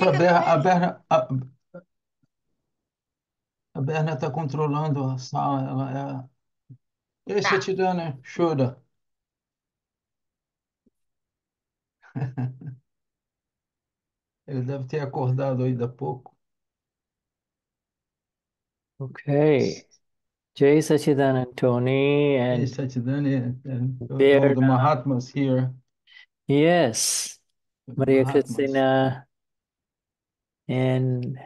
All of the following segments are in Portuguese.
A Berna, a Berna, a, a Berna está controlando a sala. Ela é... Ei, Tá. Satidana, chora. Ele deve ter acordado ainda há pouco. Okay. Jai Sachidanand Tony Hey, and Satidana, and all the Mahatmas here. yes, Maria Mahatmas. Cristina and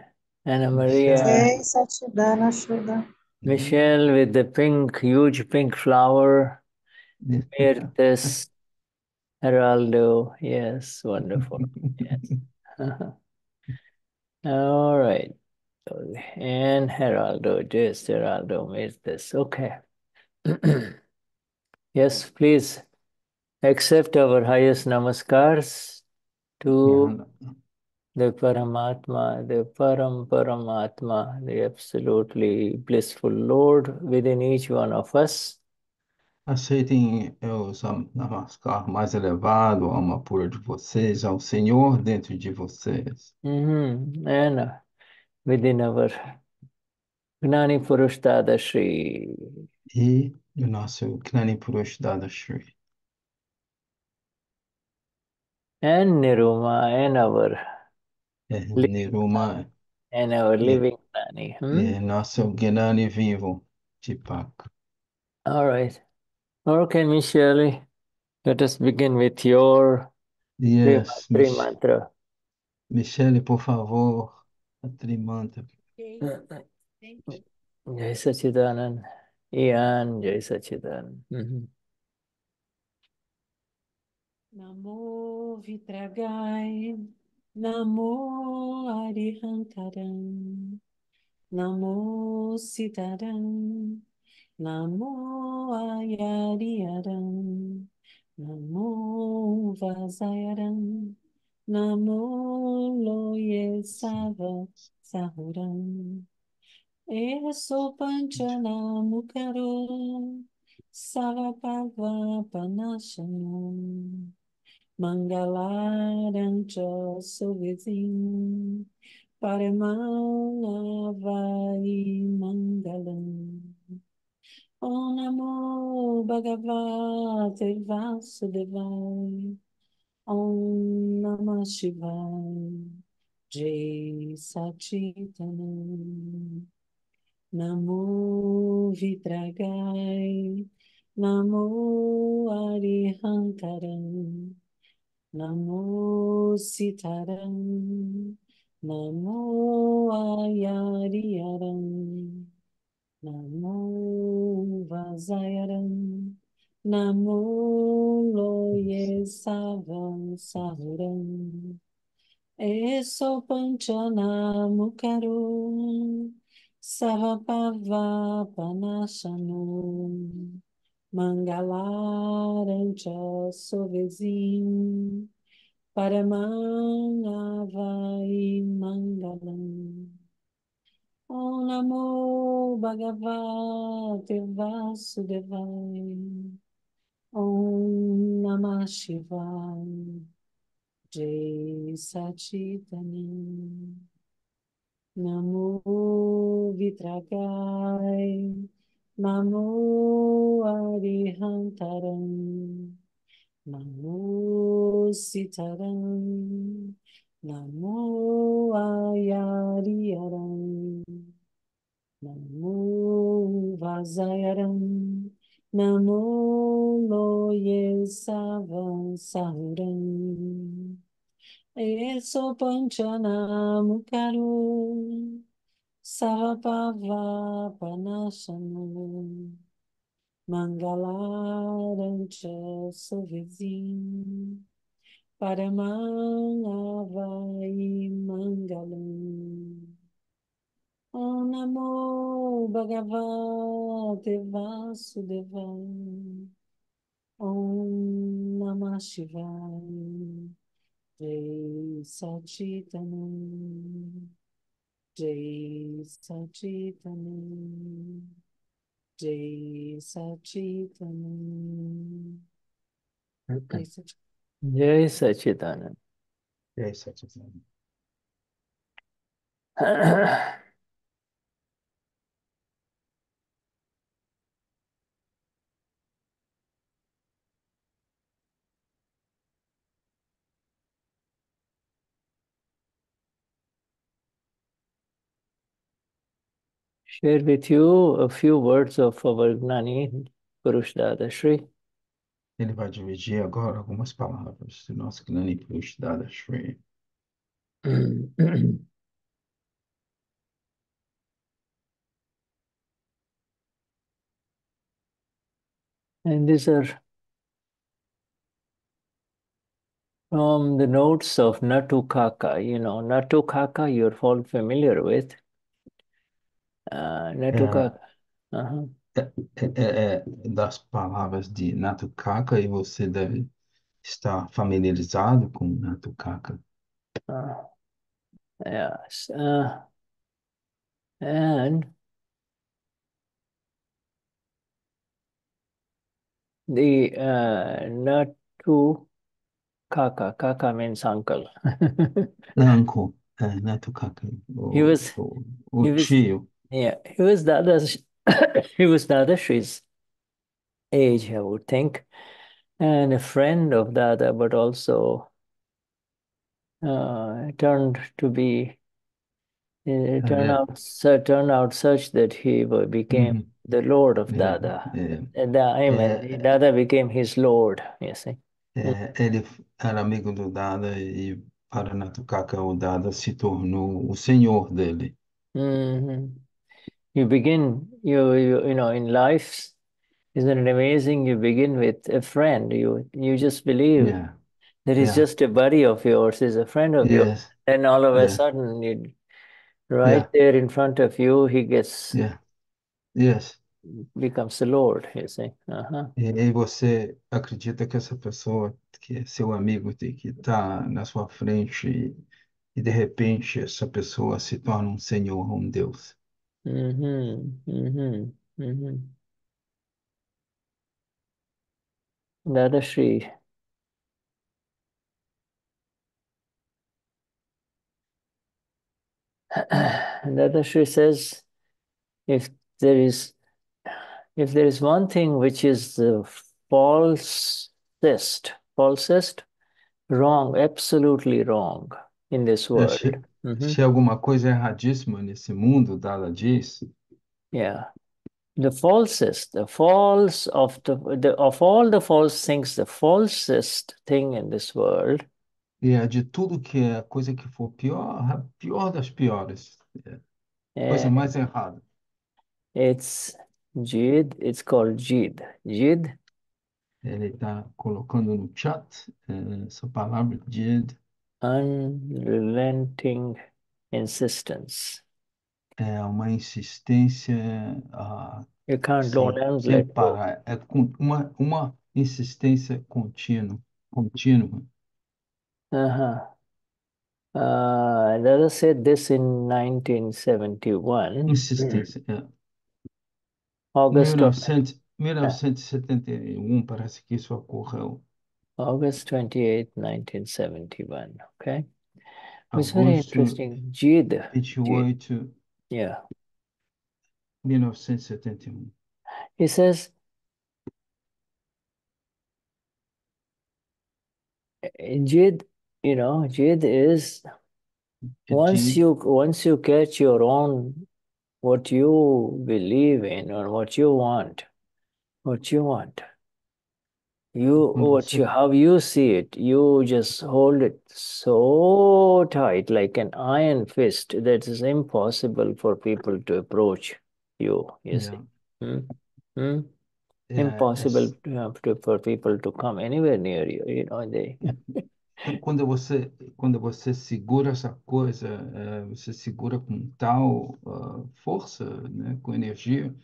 Anna Maria, Jai Satidana Shuddha. Michelle with the pink, huge pink flower, Mirtes, Geraldo. Yes, wonderful. Yes. All right. And Geraldo, just Geraldo made this. Okay. yes, please accept our highest namaskars to the Paramatma, the Param Paramatma, the absolutely blissful Lord within each one of us. Aceitem os namaskar mais elevado, a alma pura de vocês, ao Senhor dentro de vocês. Mhm. And uh, within our Gnani Purushtha Shri. E o nosso Gnani Purush Dada Shri. and Niruma and our É, Niruma and our É. living Gnani. hmm? é nosso Gnani vivo de Paco. All right. Okay, Michelle, let us begin with your Yes, Three Mich mantra. Michele, por favor, a Trimanta. Jai Sachidanand. Ian, Jai Sachidanand. Mhm. Namo Vitragai, Namo Arihantaram, Namo Sitaram, Namo Ayariaram, Namo Vasayaram, Namo Loye Sava Sahuram, Eso Panchana Mukaro, Savapava Panashanam. Mangalarancha Suvizim Paramanavai Mangalam. Om Namo Bhagavate Vasudevai. Om Namah Shivaya Jai Namo Vitragai. Namo Arihantaram Namo Sitaram, Namo Ayariaram, Namo Vasayaram, Namo Loye Savam Sahuram, Eso Panchana Mukaro, Savapava Panashanam, Mangalarancha Sovezim Paramanavai Mangalam Om Namo Bhagavate Vasudevai Om Namah Shivaya Jai Namo Vitragai Namo Arihantaram, Namo Sitaram, Namo Ayariaram, Namo Vasayaram, Namo Loye Savam Sahuram, Eso Panchana Mukaro, Savapava Panashanam Mangalarancha Suvizim Paramanavai Mangalam Om Namo Bhagavate Vasudevai Om Namah Shivaya Jai Sachitanam Jai Satchitani, Jai Satchitani. Jai Satchitanand. Jai Satchitanand. Share with you a few words of our Gnani Purush Dadashri. Ele vai dividir agora algumas palavras do nosso Gnani Purush Dadashri. and these are from the notes of Natu Kaka. You know, Natu Kaka you're all familiar with. Uh, Natu É. Kaka. Uh-huh. É, é- é das palavras de Natukaka e você deve estar familiarizado com Natukaka. Uh, yes. Uh, and the uh, Natu Kaka, Kaka means uncle. Uncle, é, Natukaka, o, He was- o, o he was- tio. Yeah, he was the other, he was Dada Shri's age, I would think, and a friend of Dada, but also uh, turned to be, it turned yeah. out, so turned out such that he became Uhum. the Lord of É, Dada. é, And da- I mean, é. Dada became his Lord, you see. é, ele era amigo do Dada e para Natukaka o Dada se tornou o senhor dele. Mhm. You begin, you, you, you know, in life, isn't it amazing? You begin with a friend. You you just believe Yeah. that he's Yeah. just a buddy of yours, is a friend of yours. then all of a Yeah. sudden, you, right there in front of you, he gets Yeah. Yes. becomes the Lord, you see. Uh-huh. E aí você acredita que essa pessoa que é seu amigo tem que estar na sua frente e de repente essa pessoa se torna um senhor, um Deus. Mm-hmm. Mm-hmm. Mm-hmm. Dada Shri. Dada Shri says, if there is if there is one thing which is the falsest, falsest, wrong, absolutely wrong in this world. Se, Mhm. se alguma coisa é erradíssima nesse mundo, Dada diz, Yeah. The falsest, the false of the, the of all the false things, the falsest thing in this world e é de tudo que é a coisa que for pior, a pior das piores, é, coisa eh, mais errada. it's Jid, it's called Jid. Jid, Ele está colocando no chat é, essa palavra de unrelenting insistence. é uma insistência ah, You can't don't and sem let go. parar, é com- uma, uma insistência contínua, contínua. Uh-huh. Uh, Dada said this in 1971, Insistência. É. August of 1900, 1971, parece que isso ocorreu. August 28, 1971. Okay. It's very Agosto uh, interesting. Jid, Jid, 28, yeah. 1971. He says, Jid, you know, Jid is once you once you catch your own what you believe in or what you want, what you want. You what you how you see it, you just hold it so tight like an iron fist that is impossible for people to approach you, you see. Hmm? Hmm? é, Impossible to have to, for people to come anywhere near you, you know, they Então, quando você, quando você segura essa coisa, é, você segura com tal ah, força, né, com energia,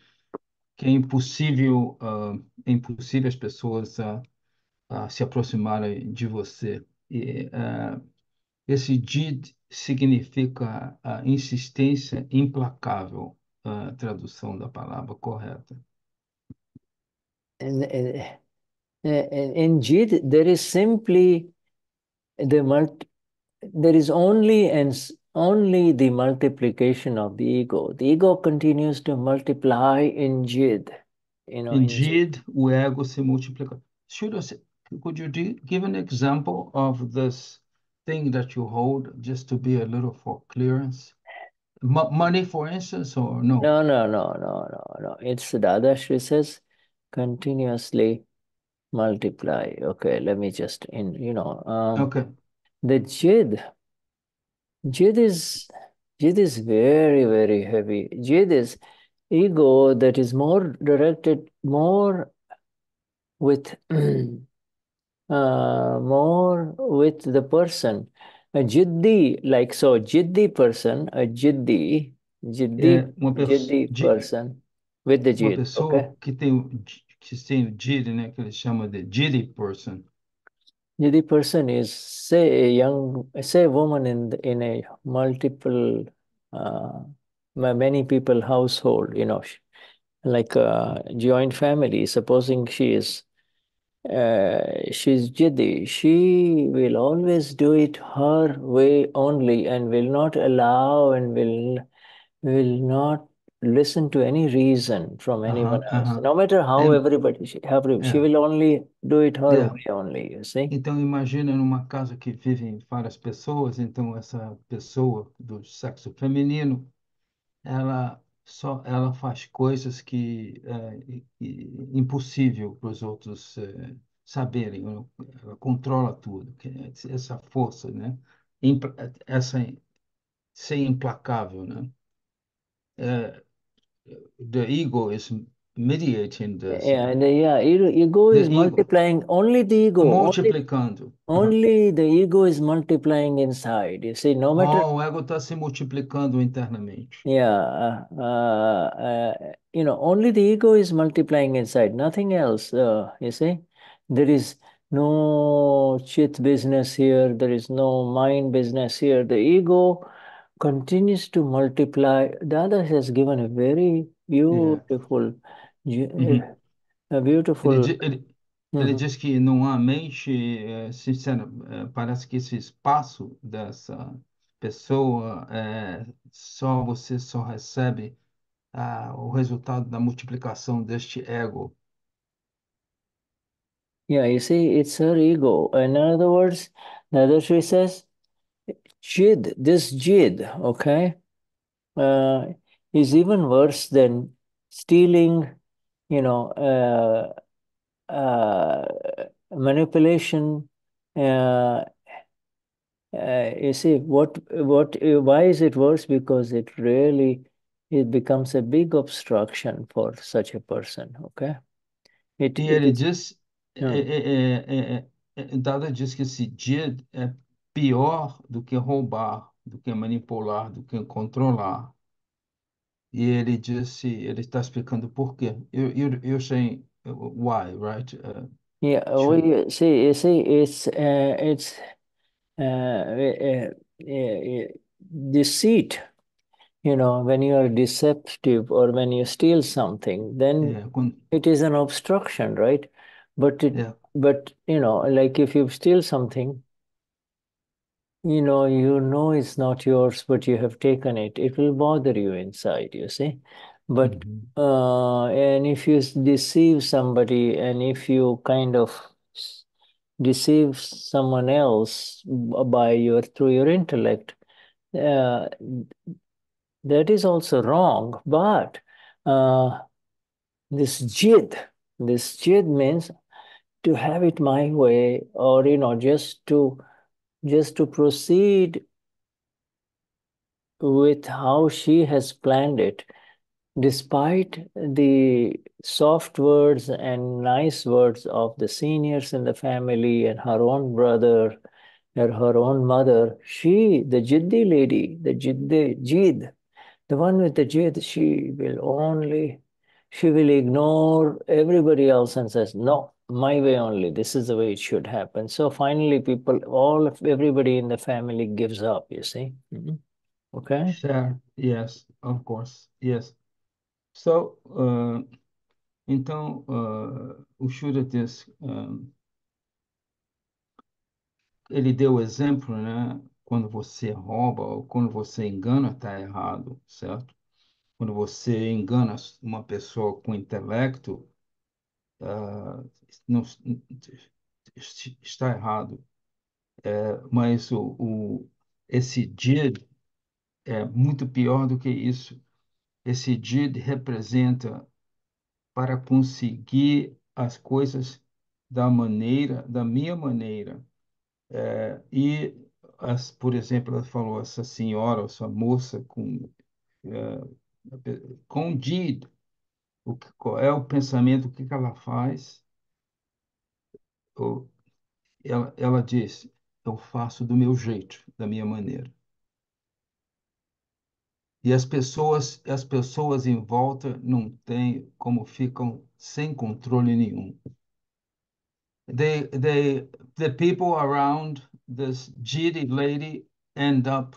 que é impossível, ah, é impossível as pessoas ah, ah, se aproximarem de você. E ah, esse did significa a insistência implacável, a tradução da palavra correta. Uh, uh, in Jid, there is simply the there is only and only the multiplication of the ego. The ego continues to multiply in jid. You know, in jid. Jid, o ego se multiplica. Should I say, could you do, give an example of this thing that you hold, just to be a little for clearance? Mo- money, for instance, or no? No, no, no, no, no, no. It's Dadashri says continuously multiply. Okay, let me just in you know um Okay. the jid. Jid is jid is very, very heavy. Jid is ego that is more directed more with uh, more with the person. A jiddi, like so, jiddi person, a jiddi, jiddi, É uma pessoa, jiddi person with the uma jid, pessoa okay? que tem que tem o jid, né, que ele chama de jiddy person. Jiddi person is say a young, say a woman in the, in a multiple, uh, many people household, you know, like a joint family. Supposing she is uh, she's jiddi. She will always do it her way only and will not allow and will will not listen to any reason from anyone Aham, else. aham. No matter how É, everybody she, every, she é, will only do it her é. way only, you see? Então imagina numa casa que vivem várias pessoas, então essa pessoa do sexo feminino, ela só ela faz coisas que é i- i- impossível para os outros é, saberem. Ela ela controla tudo, que é essa força, né? Impla- Essa ser implacável, né? The ego is mediating this, Yeah, and uh, yeah, ego, is ego multiplying only the ego, only multiplicando. Aham. only the ego is multiplying inside. You see, no matter Oh, o ego está se multiplicando internamente. Yeah, uh, uh, you know, only the ego is multiplying inside, nothing else. Uh, you see, there is no chit business here, there is no mind business here. The ego continues to multiply. Dada has given a very beautiful, ju- Uhum. a Ele, beautiful. di- ele, ele Mhm. diz que não há mente é, sincera. É, parece que esse espaço dessa pessoa é, só você só recebe ah, o resultado da multiplicação deste ego. Yeah, you see, it's her ego. In other words, the other she says, jid, this jid, okay? uh, is even worse than stealing, you know, uh, uh, manipulation. Uh, uh, you see, what, what, why is it worse? Because it really, it becomes a big obstruction for such a person. Okay, it E it ele is. diz, é, é, é, é, é, Dada diz que esse dia é pior do que roubar, do que manipular, do que controlar. E ele disse, ele está explicando por quê. You, you, you're saying uh, why, right? Uh, Yeah, we see. You see, it's uh, it's uh, uh, uh, deceit. You know, when you are deceptive or when you steal something, then é, quando, it is an obstruction, right? But it, é, but you know, like if you steal something, you know, you know it's not yours, but you have taken it. It will bother you inside, you see. But uhum, uh, and if you deceive somebody, and if you kind of deceive someone else by your through your intellect, uh, that is also wrong. But uh, this jid, this jid means to have it my way, or you know, just to just to proceed with how she has planned it, despite the soft words and nice words of the seniors in the family and her own brother and her own mother, she, the Jiddi lady, the Jiddi, Jid, the one with the Jid, she will only, she will ignore everybody else and says, no, my way only. This is the way it should happen. So finally, people, all of everybody in the family gives up, you see. Mhm. Okay. Sure, yes, of course, yes. So, uh, então, uh, o Shura diz, um, ele deu exemplo, né? quando você rouba ou quando você engana, está errado, certo? Quando você engana uma pessoa com intelecto, uh, não, está errado. É, mas o, o, esse did é muito pior do que isso. Esse did representa para conseguir as coisas da maneira, da minha maneira. É, e, as, por exemplo, ela falou, essa senhora, essa moça com, é, com did, o que, qual é o pensamento, o que, que ela faz? ela, ela eu faço do meu jeito, da minha maneira. E as pessoas, as pessoas em volta não têm como ficam sem controle nenhum. They, they, the people around this giddy lady end up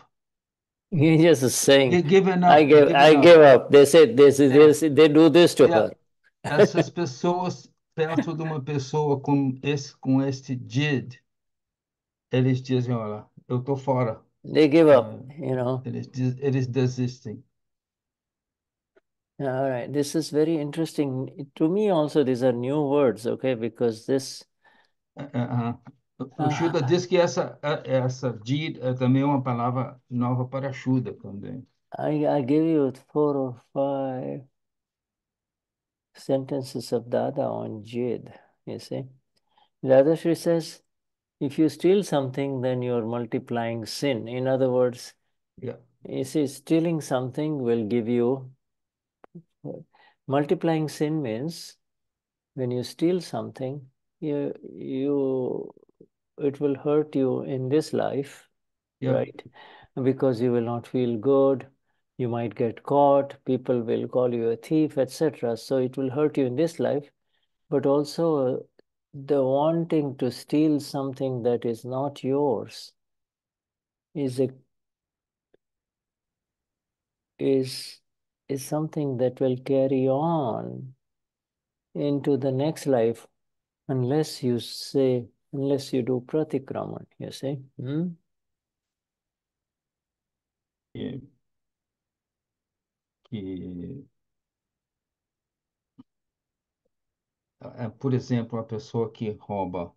You're just saying, giving up. I give, giving I up. give up. They say this, this, they do this to Yeah. her. Essas pessoas perto de uma pessoa com esse com este did, eles dizem, olha, eu tô fora. They give up, Uh, you know. Eles, des- eles desistem. All right, this is very interesting. To me also, these are new words, okay? Because this, Ah, ah, ah. O Ah. Diz que essa, essa did é também uma palavra nova para também. I, I give you four or five sentences of Dada on Jid, you see. Dada Shri says, if you steal something, then you're multiplying sin. In other words, Yeah. you see, stealing something will give you, multiplying sin means when you steal something, you, you, it will hurt you in this life, Yeah. right? Because you will not feel good, you might get caught, people will call you a thief, etc. So it will hurt you in this life, but also uh, the wanting to steal something that is not yours is a is is something that will carry on into the next life unless you say unless you do pratikraman you see hmm? Que, que, é, por exemplo, a pessoa que rouba,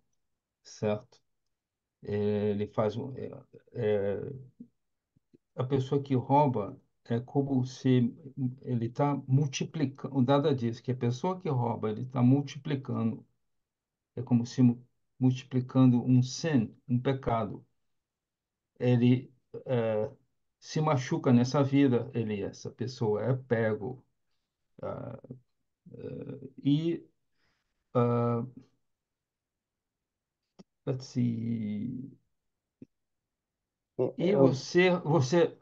certo? Ele faz um, é, é, a pessoa que rouba é como se ele está multiplicando. O Dada diz que a pessoa que rouba ele está multiplicando, é como se multiplicando um sin, um pecado. Ele é, se machuca nessa vida, ele essa pessoa é pego ah, eh, e ah, let's see, e Oh, você você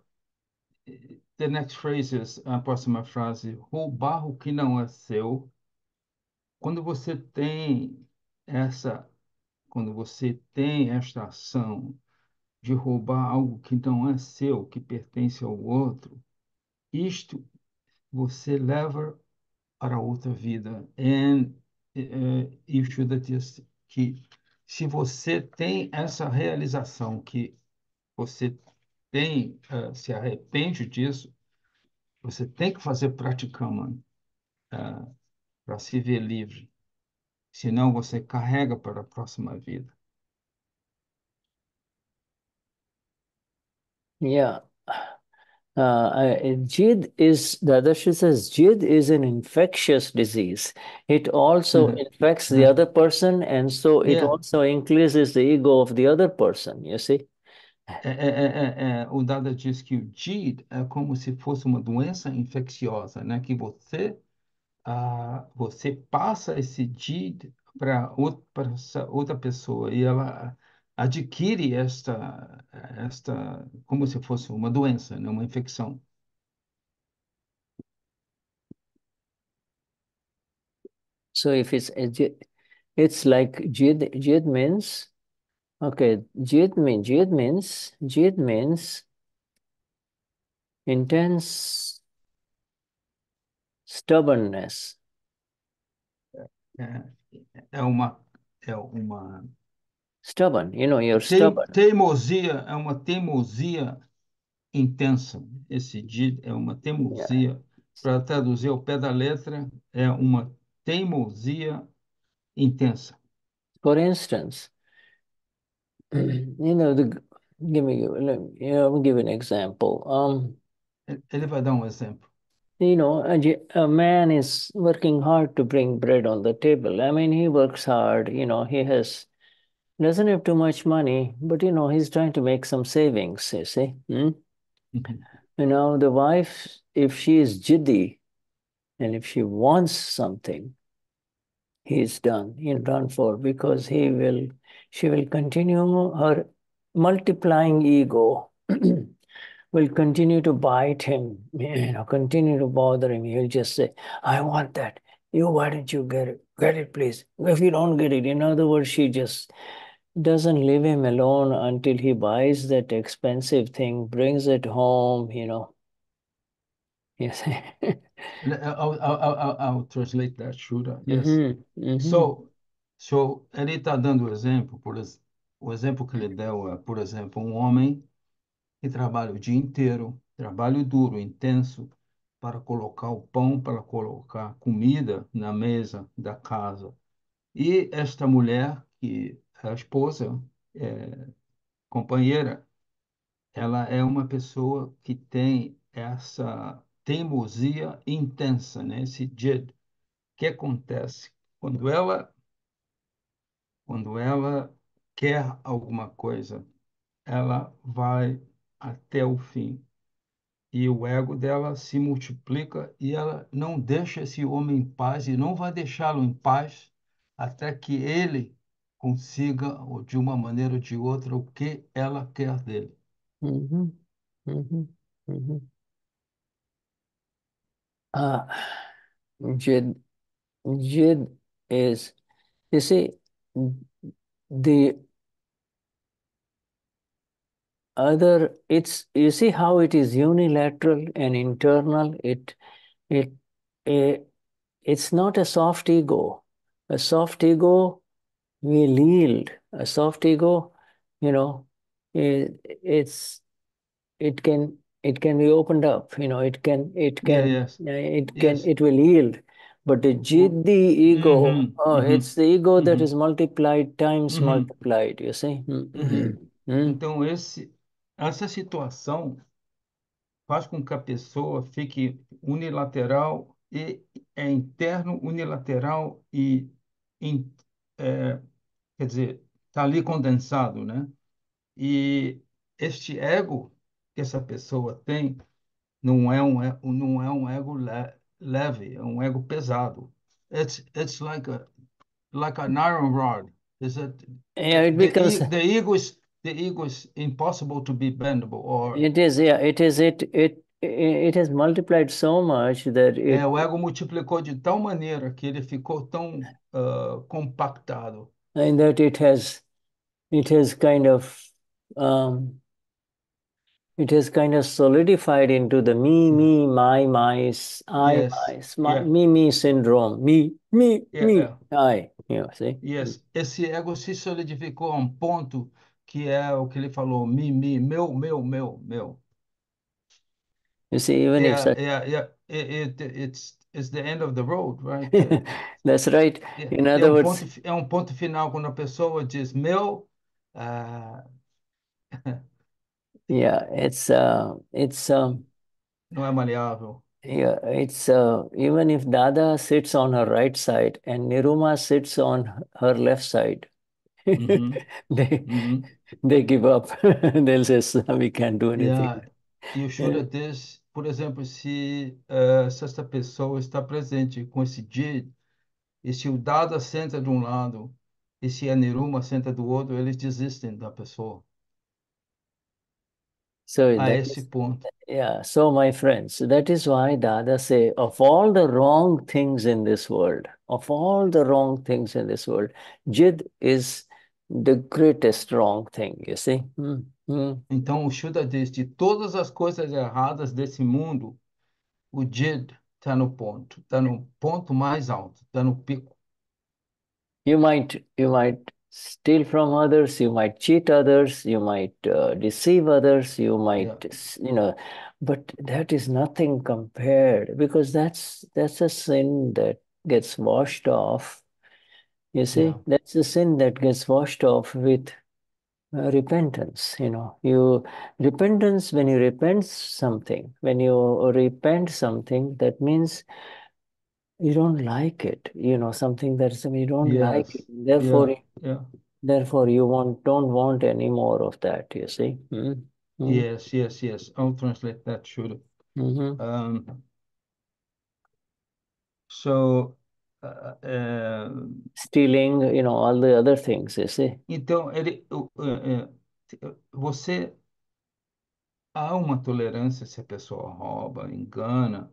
the next phrase is, a próxima frase, roubar o que não é seu. Quando você tem essa, quando você tem esta ação de roubar algo que não é seu, que pertence ao outro, isto você leva para outra vida. And uh, you should just que se você tem essa realização que você tem, uh, se arrepende disso, você tem que fazer praticama uh, para se ver livre. Senão você carrega para a próxima vida. yeah uh, I- jid is she says jid is an infectious disease it also Mhm. infects the Mhm. other person and so it Yeah. also increases the ego of the other person you see É, é, é, é, é, o Dada diz que o DID é como se fosse uma doença infecciosa, né? Que você, você passa esse DID para outra pessoa e ela adquire esta, esta, como se fosse uma doença, né? Uma infecção. so if it's it's like jid jid means okay jid mean jid means jid means intense stubbornness É, é uma, é uma stubborn. You know, you're Tem- stubborn. teimosia é uma teimosia intensa. Esse did é uma teimosia. Para traduzir ao pé da letra, é uma teimosia intensa. For instance, you know, the give me you know, I'll give an example. Um, Ele vai dar um exemplo. You know, a, a man is working hard to bring bread on the table. I mean, he works hard, you know, he has doesn't have too much money, but you know, he's trying to make some savings, you see. Hmm? Uhum. You know, the wife, if she is jiddy and if she wants something, he's done, he's done for because he will, she will continue her multiplying ego will continue to bite him, you know, continue to bother him. He'll just say, I want that. You, why don't you get it? Get it, please. If you don't get it, in other words, she just doesn't leave him alone until he buys that expensive thing, brings it home, you know. Yes. I'll, I'll, I'll, I'll translate that, Shura. Yes. Mhm, mhm. So, so ele está dando o exemplo, por, o exemplo que ele deu é, por exemplo, um homem que trabalha o dia inteiro, trabalho duro, intenso, para colocar o pão, para colocar comida na mesa da casa. E esta mulher, que é a esposa, é, companheira, ela é uma pessoa que tem essa teimosia intensa, né? Esse jid. O que acontece? Quando ela, quando ela quer alguma coisa, ela vai até o fim. E o ego dela se multiplica e ela não deixa esse homem em paz e não vai deixá-lo em paz até que ele consiga, ou de uma maneira ou de outra, o que ela quer dele. Mhm, mhm, mhm. Ah, Jid, Jid is, you see, the other, it's, you see how it is unilateral and internal? It, it, eh, it's not a soft ego. A soft ego will yield. A soft ego, you know, it, it's, it can, it can be opened up, you know, it can, it Yeah, can, yes. uh, it can, Yes. it will yield. But the jiddi ego, Mhm, oh, mhm, it's the ego that mhm. is multiplied times Mhm. multiplied, you see? Mm, Uhum. mm. Então, esse, essa situação faz com que a pessoa fique unilateral e é interno, unilateral e, in- é, quer dizer, está ali condensado, né? E este ego que essa pessoa tem não é um, não é um ego le- leve, é um ego pesado. It's, it's like a, like an iron rod. Is it, Yeah, it the, becomes, e- the ego is the ego is impossible to be bendable or it is, yeah, it is, it, it, it has multiplied so much that it, é, o ego multiplicou de tal maneira que ele ficou tão ah, compactado and that it has, it has kind of, um, it has kind of solidified into the me, me, my, my, I, Yes, my, my, yeah. me, me syndrome. Me, me, Yeah, me. I. You know, see? Yes, esse ego se solidificou a um ponto que é o que ele falou, mi, mi, meu, meu, meu, meu. You see, even if Yeah, such, yeah, yeah. It, it, it's, it's the end of the road, right? That's right. é, In é other um words, ponto, fi- é um ponto final quando a pessoa diz meu, ah, yeah, it's, uh, it's, um, não é maleável. yeah, it's, uh, even if Dada sits on her right side and Niruma sits on her left side, Uhum, they, uhum. they give up. They'll say, we can't do anything. Yeah. E o Shura diz, por exemplo, se, eh, se essa pessoa está presente com esse dia, e se o Dada senta de um lado, e se a Niruma senta do outro, eles desistem da pessoa. So A that esse is, ponto. yeah. So my friends, that is why Dada say, of all the wrong things in this world, of all the wrong things in this world, Jid is the greatest wrong thing, you see? Hmm, hmm. Então, o Shuddha diz, de todas as coisas erradas desse mundo, o Jid está no ponto, está no ponto mais alto, está no pico. You might, you might steal from others, you might cheat others, you might uh, deceive others, you might, yeah. you know, but that is nothing compared because that's that's a sin that gets washed off. You see, yeah. that's a sin that gets washed off with uh, repentance. You know, you repentance when you repent something, when you repent something, that means you don't like it you know something that's you don't Yes. like it therefore Yeah. Yeah. therefore you want don't want any more of that you see mm Mm. Yes. Yes. Yes. I'll translate that. Sure. Mhm. Um, so, stealing you know all the other things you see então, ele, é, você há uma tolerância se a pessoa rouba, engana,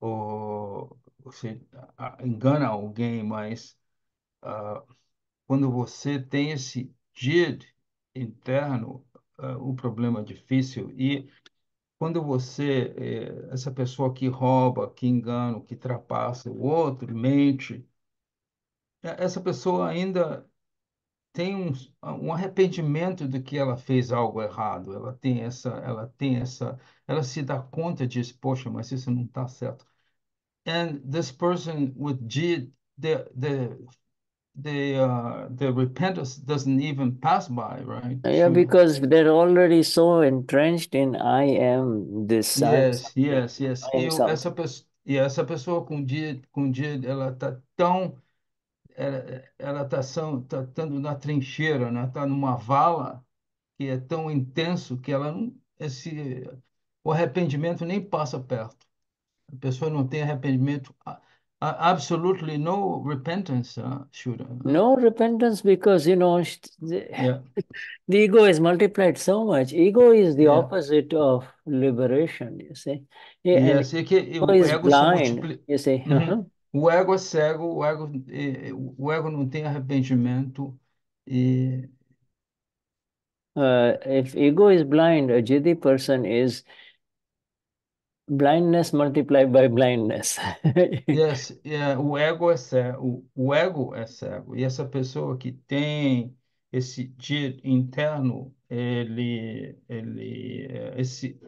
ou você engana alguém, mas ah, quando você tem esse did interno, ah, o problema é difícil. E quando você, eh, essa pessoa que rouba, que engana, que trapaça o outro, mente, essa pessoa ainda tem um, um arrependimento de que ela fez algo errado. Ela tem essa, ela tem essa, ela se dá conta disso, poxa, mas isso não está certo. And this person with did the the the uh, the repentance doesn't even pass by, right? yeah because they're already so entrenched in i am this Yes, yes, yes. E something. essa pessoa, e essa pessoa com dia, com dia, ela tá tão, ela, ela tá, são, tá estando na trincheira, né? Tá numa vala que é tão intenso que ela não, esse, o arrependimento nem passa perto. A pessoa não tem arrependimento, a- a- absolutely no repentance, uh, Shura. no repentance because you know the, Yeah, the ego is multiplied so much ego is the Yeah. opposite of liberation you see yeah, and yes, é ego is blind you see Uhum. uh-huh. O ego é cego, o ego, eh, o ego não tem arrependimento e uh, if ego is blind, a Jidi person is blindness multiplied by blindness. yes, é, o ego é cego, o, o ego é cego. E essa pessoa que tem esse dia interno, ele, ele, eh, esse,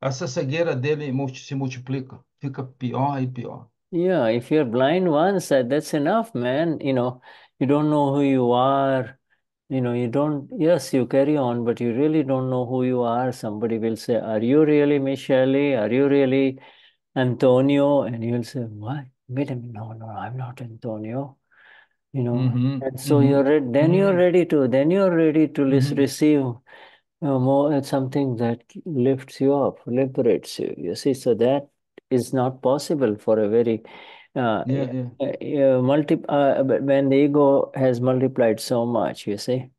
essa cegueira dele se multiplica, fica pior e pior. yeah, if you're blind once, uh, that's enough, man. You know, you don't know who you are. You know, you don't, yes, you carry on, but you really don't know who you are. Somebody will say, Are you really Michele? Are you really Antonio? And you'll say, What? Wait a minute, no, no, I'm not Antonio. You know, Uhum, and so uhum, you're re- then you're ready to then you're ready to lis- uhum. receive uh, more uh, something that lifts you up, liberates you. You see, so that is not possible for a very uh, Yeah, yeah. uh, uh, multi uh, but when the ego has multiplied so much. You see,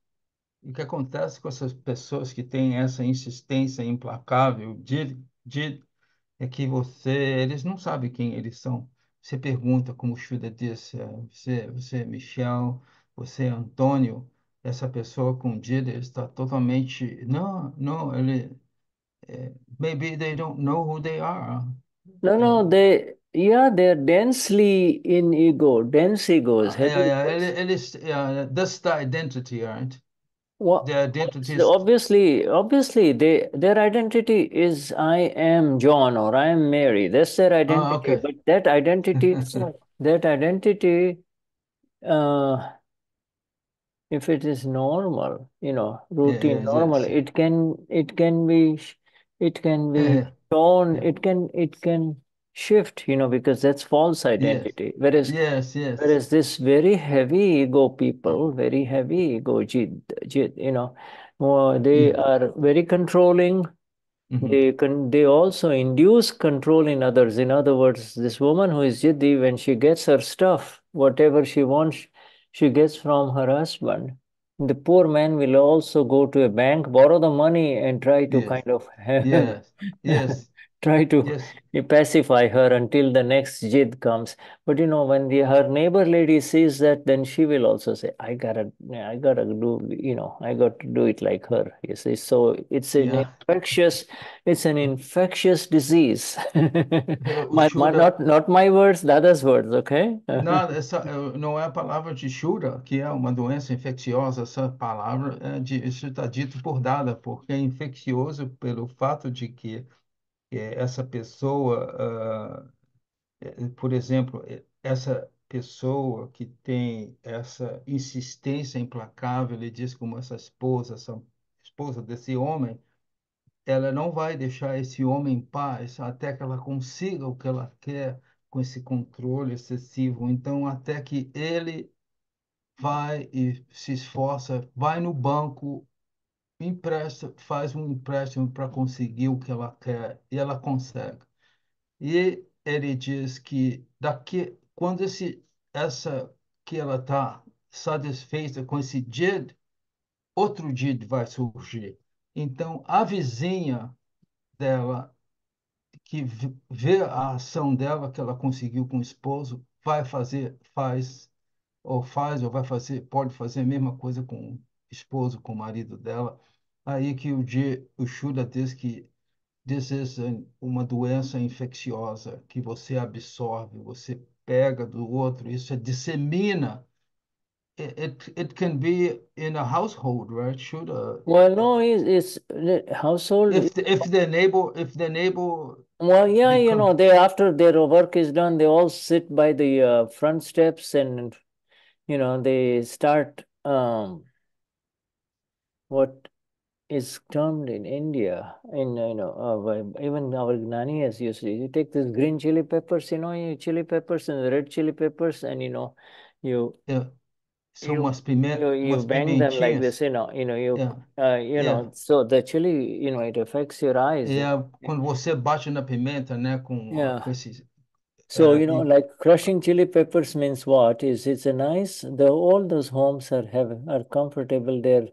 E o que acontece com essas pessoas que têm essa insistência implacável de, de é que você, eles não sabem quem eles são. Você pergunta, como o Shuda disse, eh, você, você é Michel, você é Antônio, essa pessoa com Dida está totalmente, não, não, ele, eh, maybe they don't know who they are. no, no, they yeah, they're densely in ego, dense egos, Ah, heavy yeah, yeah, egos. ele- eles, yeah, that's the identity, right? What The identity is, obviously, obviously, they their identity is I am John or I am Mary. That's their ah, identity. okay. But that identity, that identity, uh, if it is normal, you know, routine, Yes, normal, yes. it can it can be sh- it can be Yeah, yeah. it can it can shift, you know, because that's false Yes, identity. Whereas yes, yes. Whereas this very heavy ego people, very heavy ego, jid, jid, you know, uh, they Mm, are very controlling. mhm. They can they also induce control in others. In other words, this woman who is jiddi, when she gets her stuff, whatever she wants, she gets from her husband. The poor man will also go to a bank, borrow the money, and try to Yes, kind of yes, yes. Try to Yes. pacify her until the next jid comes. But you know, when the her neighbor lady sees that, then she will also say, "I gotta, I gotta do, you know, I got to do it like her." You see, so it's an Yeah. infectious, it's an infectious disease. My, my, not not my words, the other's words, okay? não, essa eh, não é a palavra de Shura, que é uma doença infecciosa. Essa palavra é de, isso está dito por Dada, porque é infeccioso pelo fato de que essa pessoa, ah, eh, por exemplo, eh, essa pessoa que tem essa insistência implacável, ele diz como essa esposa, essa esposa desse homem, ela não vai deixar esse homem em paz até que ela consiga o que ela quer com esse controle excessivo. Então, até que ele vai e se esforça, vai no banco, empresta, faz um empréstimo para conseguir o que ela quer e ela consegue. E ele diz que daqui, quando esse, essa que ela está satisfeita com esse DID, outro DID vai surgir. Então, a vizinha dela, que vê a ação dela, que ela conseguiu com o esposo, vai fazer, faz, ou faz, ou vai fazer, pode fazer a mesma coisa com o esposo, com o marido dela. Aí que o, Di- o Shuddha diz que this is an- uma doença infecciosa que você absorve, você pega do outro, isso é dissemina. It, it, it can be in a household, right? Shuddha. Well, no, it's, it's the household. If the, if the neighbor, if the neighbor Well, yeah, you become know, they after their work is done, they all sit by the uh, front steps and you know they start um what is termed in India in you know uh, even our Gnani has used it. You take this green chili peppers, you know, you chili peppers and the red chili peppers, and you know, you é, são you umas pimenta, you you umas bang them like this, you know, you know, you Yeah, uh, you yeah. know, so the chili, you know, it affects your eyes. And- quando você bate na pimenta, né, com, ah, Yeah. com So, uh, you know, like crushing chili peppers means what? Is it's a nice, the all those homes are have are comfortable. They're,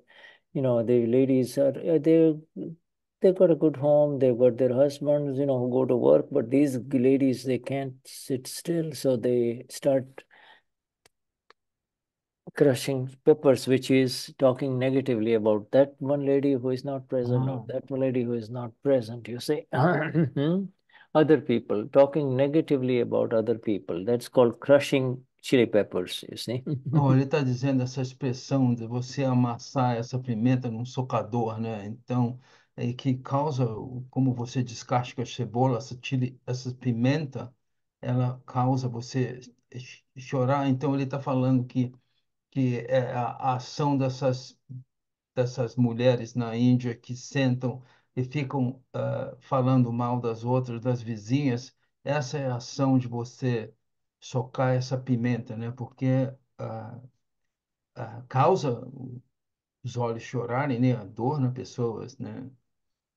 you know, the ladies are uh, they they've got a good home, they've got their husbands, you know, who go to work, but these ladies they can't sit still, so they start crushing peppers, which is talking negatively about that one lady who is not present or Ah. that one lady who is not present. You say other people talking negatively about other people. That's called crushing chili peppers, you see. Não, ele está dizendo essa expressão de você amassar essa pimenta num socador, né? Então, é que causa, como você descasca a cebola, essa, chili, essa pimenta, ela causa você ch- chorar. Então, ele está falando que, que é a, ação dessas, dessas mulheres na Índia que sentam e ficam ah, falando mal das outras, das vizinhas, essa é a ação de você socar essa pimenta, né? Porque ah, ah, causa os olhos chorarem, né? A dor nas pessoas, né?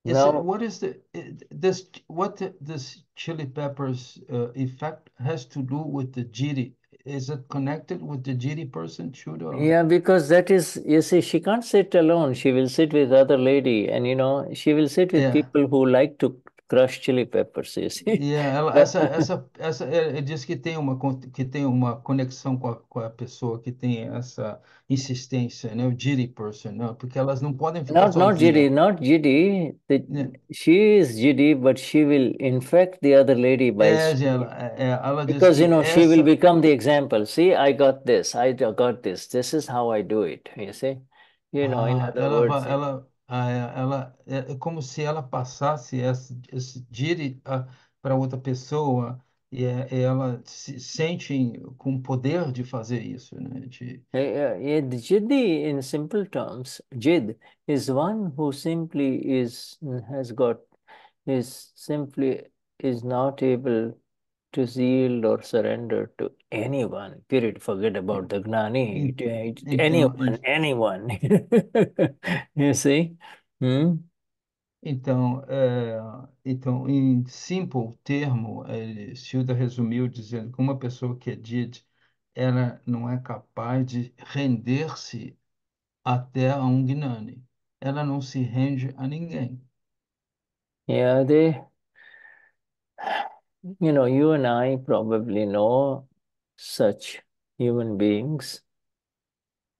Is it, Now, what is the it- this what the, this chili peppers uh, effect has to do with the jiri? Is it connected with the jiri person? Should or yeah, because that is, you see, she can't sit alone. She will sit with other lady, and you know, she will sit with Yeah. people who like to crush chili peppers, you see. Yeah, ela, But- essa, essa, essa, é- ele diz que tem uma, que tem uma conexão com a, com a pessoa que tem essa insistência, né? O jiri person, né? Porque elas não podem ficar Not not sozinhas. not GD. The, Yeah. she is GD, but she will infect the other lady by É, ela, é, é, ela diz because que you know she will essa, become the example. See, I got this. I got this. This is how I do it. You see, you know. In ah, other ela, words, vai- ela, é, ela, é como se ela passasse esse, esse jiri para outra pessoa e é, ela se sente com o poder de fazer isso, né? De, uh, uh, Jiddi, in simple terms, Jid is one who simply is has got is simply is not able to yield or surrender to anyone. Period. Forget about the Gnani. Eh, então, Anyone, anyone. You see? Hmm? Então, é, então, em simple termo, é, Silda resumiu dizendo que uma pessoa que é did, ela não é capaz de render-se até a um Gnani. Ela não se rende a ninguém. Yeah, they you know, you and I probably know such human beings.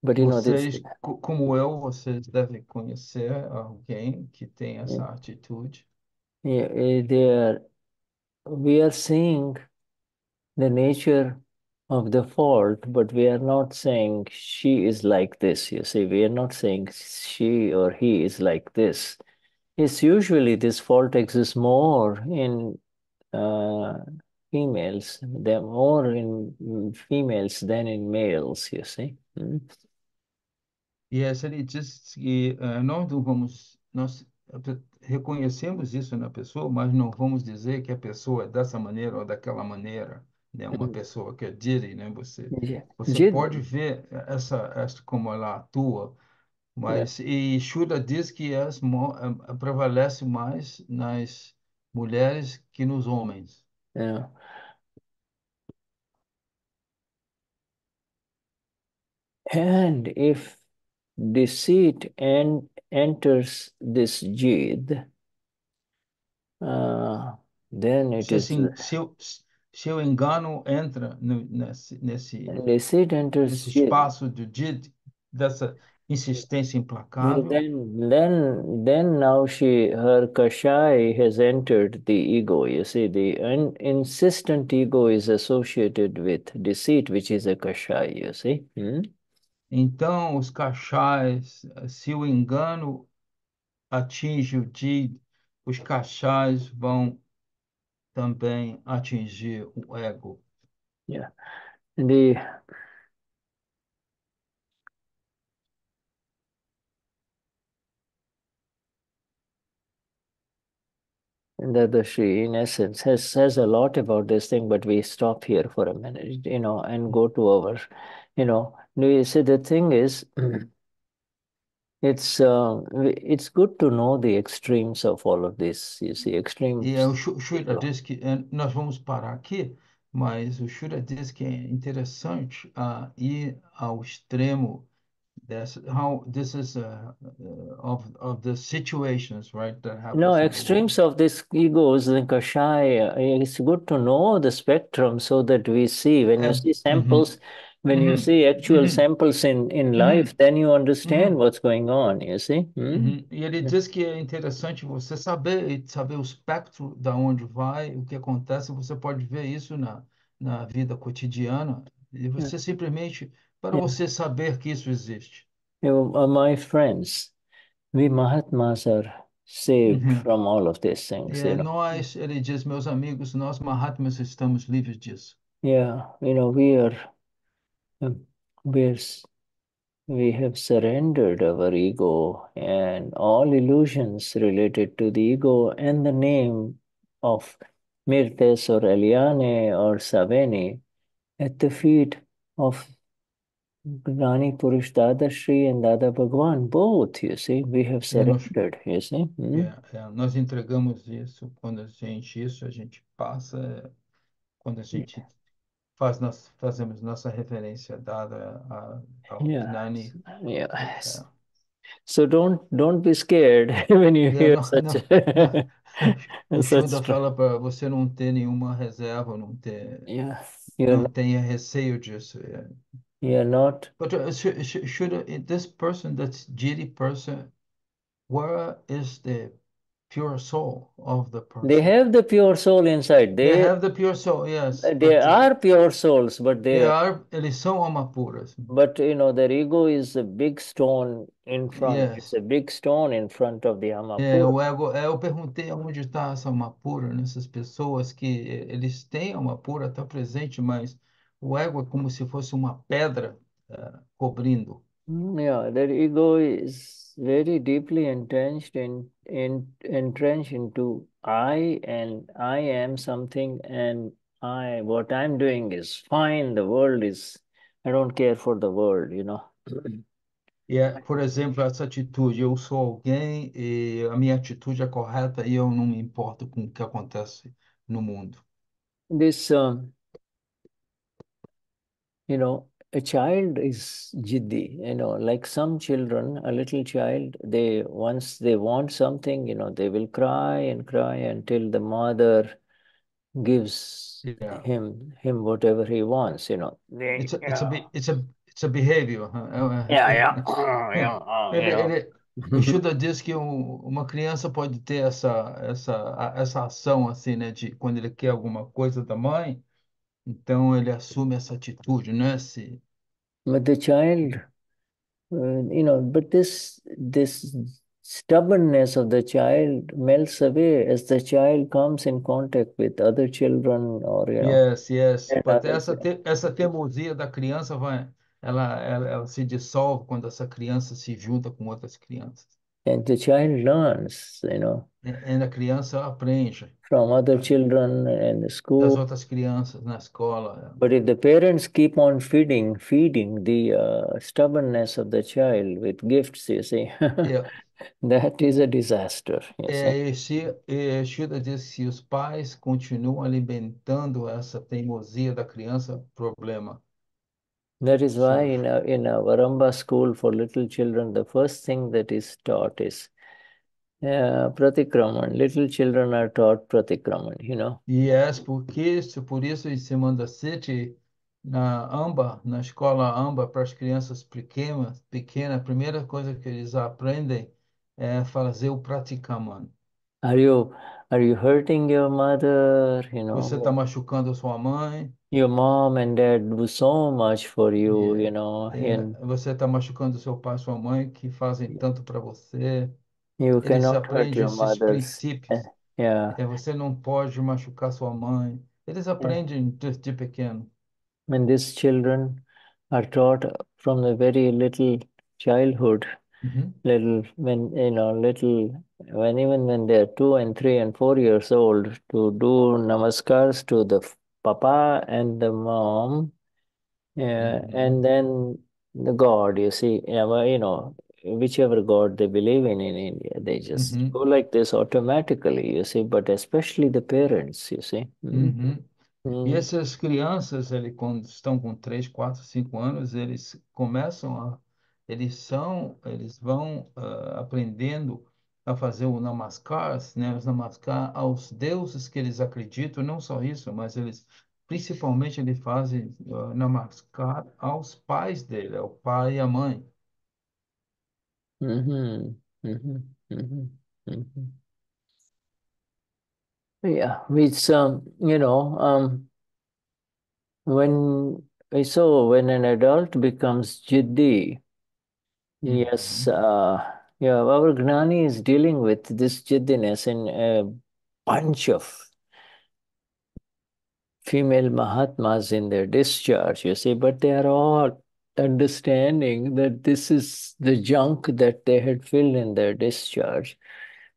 But you know, this, Vocês, co- como eu, vocês devem conhecer alguém que tem essa atitude. yeah, eh, they are, we are seeing the nature of the fault, but we are not saying she is like this. You see, we are not saying she or he is like this. It's usually this fault exists more in uh, females, they're more in females than in males, you see. Mm. Ele diz que eh, nós não vamos, nós reconhecemos isso na pessoa, mas não vamos dizer que a pessoa é dessa maneira ou daquela maneira, né? Uma Mm. pessoa que é Diri, né? Você, Yeah. você Jid- pode ver essa, essa como ela atua, mas e Shuddha diz que as, eh, prevalece mais nas mulheres que nos homens. Yeah. And if deceit and enters this jid, uh, then it Se, is assim, se, o- se o engano entra no- nesse, nesse, deceit enters nesse jid. espaço do Did, dessa insistência implacável, then, then, then now she, her kashai has entered the ego. You see, the un, insistent ego is associated with deceit, which is a kashai. You see. Hmm? Então, os cachais, se o engano atinge o Did, os cachais vão também atingir o ego. Yeah. The the, the Shri, in essence, has says a lot about this thing, but we stop here for a minute, you know, and go to our, you know, you see the thing is, it's uh, it's good to know the extremes of all of this. You see, extremes. E o Shu- Shura diz que nós vamos parar aqui, mas o Shura diz que é interessante ah, ir ao extremo dessa, how this is uh, uh, of of the situations, right, that happens No, extremes of this egos, the kashaya, uh, it's good to know the spectrum so that we see. When you É, see uhum, samples, when you mm-hmm. see actual uhum, samples in, in uhum, life, then you understand uhum, what's going on, you see? Hmm? E ele diz que é interessante você saber saber o espectro da onde vai, o que acontece, você pode ver isso na, na vida cotidiana, e você simplesmente, para você saber que isso existe. You, uh, my friends, we Mahatmas are saved Uhum. from all of these things, you É, know. nós, ele diz, meus amigos, nós Mahatmas estamos livres disso. Yeah, you know, we are, um, we're, we have surrendered our ego and all illusions related to the ego and the name of Mirtes or Eliane or Saveni at the feet of Rani Purush Dada Shri and Dada Bhagwan, both, you see, we have É, nós, surrendered, you see. Hmm? é, é, nós entregamos isso quando a gente, isso a gente passa, é, quando a gente faz nós fazemos nossa referência dada a, ao Yeah, Gnani. É, So don't don't be scared when you é, hear não, such não, o such fala para você não ter nenhuma reserva, não ter, yeah. You're não tenha receio disso. é. You're not But uh, sh- sh- should uh, this person, that's Jiri person, where is the pure soul of the person? they have the pure soul inside. They They have the pure soul, yes, they but uh, are pure souls, but they they are, eles são alma puras. but you know their ego is a big stone in front. It's Yes. a big stone in front of the É, Amapura. o ego, é, eu perguntei onde está essa alma pura, nessas pessoas que eh, eles têm alma pura, está presente, mas o ego é como se fosse uma pedra eh, cobrindo. Mm, Yeah, their ego is very deeply entrenched in, in entrenched into I and I am something and I what I'm doing is fine. The world is I don't care for the world, you know. E é, por exemplo, essa atitude, eu sou alguém e a minha atitude é correta e eu não me importo com o que acontece no mundo. This um, you know, a child is jiddi, you know, like some children, a little child, they once they want something, you know, they will cry and cry until the mother gives Yeah. him him whatever he wants, you know. They- It's a, it's a, it's a, it's a behavior. huh? É- é- Yeah, yeah. yeah, uh, Ele, know. ele, o Shuddha diz que um- uma criança pode ter essa, essa, essa ação assim, né, de quando ele quer alguma coisa da mãe, então ele assume essa atitude, né? Se, But the child, uh, you know, but this this stubbornness of the child melts away as the child comes in contact with other children or you know. yes, yes. and But other essa, te, essa teimosia da criança vai, ela, ela, ela se dissolve quando essa criança se junta com outras crianças. And the child learns, you know, E, a criança aprende from other children and the das school. outras crianças na escola. But if the parents keep on feeding, feeding the uh, stubbornness of the child with gifts, you see, that is a disaster. É, se, diz se os pais continuam alimentando essa teimosia da criança, problema. That is why in a, in a Varamba school for little children, the first thing that is taught is uh, pratikraman. Little children are taught pratikraman, you know. É porque isso, por isso City, na AMBA, na escola AMBA, para as crianças pequenas, pequenas, a primeira coisa que eles aprendem é fazer o praticaman. Are you are you hurting your mother? You know, Você está machucando a sua mãe, your mom and dad do so much for you, Yeah. you know, é, and você está machucando seu pai e sua mãe, que fazem tanto para você. you Eles cannot hurt aprendem your esses mother's. princípios. Yeah. É, você não pode machucar sua mãe. Eles aprendem desde pequeno. And these children are taught from the very little childhood, Uhum. little when you know, little when even when they're two and three and four years old, to do namaskars to the papa and the mom, yeah, Mhm. and then the God, you see, yeah, well, you know, whichever God they believe in in India, they just Mhm. go like this automatically, you see, but especially the parents, you see. Mm. Uhum. E Mm. essas crianças, ele, quando estão com 3, 4, 5 anos, eles começam a. Eles são, eles vão ah, aprendendo a fazer o namaskar, né, os namaskar aos deuses que eles acreditam, não só isso, mas eles, principalmente, eles fazem ah, namaskar aos pais dele, ao pai e à mãe. Mhm, mhm, mhm, mhm. Yeah, it's um, you know, um, when so when an adult becomes jiddi, yes, uh, yeah, our Gnani is dealing with this jiddiness in a bunch of female Mahatmas in their discharge, you see, but they are all understanding that this is the junk that they had filled in their discharge.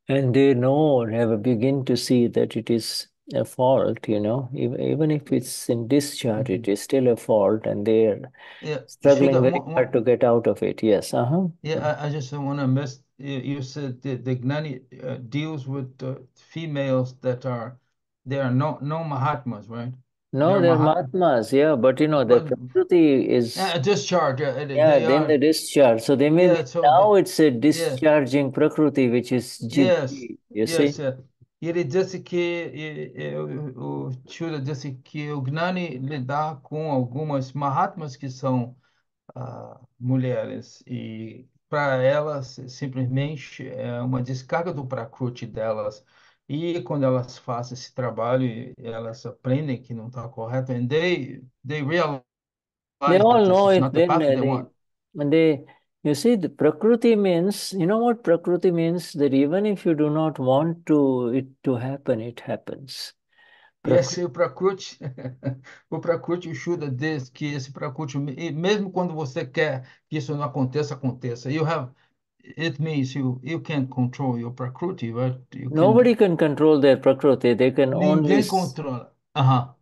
And they know, and have begin to see that it is a fault, you know, even, even if it's in discharge, it is still a fault, and they are Yeah, struggling very hard to get out of it. Yes, uh-huh. Yeah, I, I just want to miss. You said the, the Gnani uh, deals with uh, females that are they are no no Mahatmas, right? No, They're they're Mahat- Mahatmas, yeah, but you know, the Prakriti is, Yeah, discharge. Yeah, they, yeah, they then are. the discharge. So they may Yeah, be, so now they- it's a discharging Prakriti, which is Yes, you see. yes, yeah. E ele disse que e, e, o, o disse que o Gnani lidar com algumas Mahatmas que são ah, mulheres. E para elas simplesmente é uma descarga do Prakriti delas. E quando elas fazem esse trabalho elas aprendem que não está correto and they they realize They all know it, uh, they they, you see, the Prakriti means, you know what Prakriti means? That even if you do not want to it to happen, it happens. Esse o Prakriti, o Prakriti, o Shuddha diz que esse Prakriti, e mesmo quando você quer que isso não aconteça, aconteça. You have, it means you you can't control your Prakriti, right? You can- Nobody can control their Prakriti. They can only ninguém controla. Aham. Uh-huh.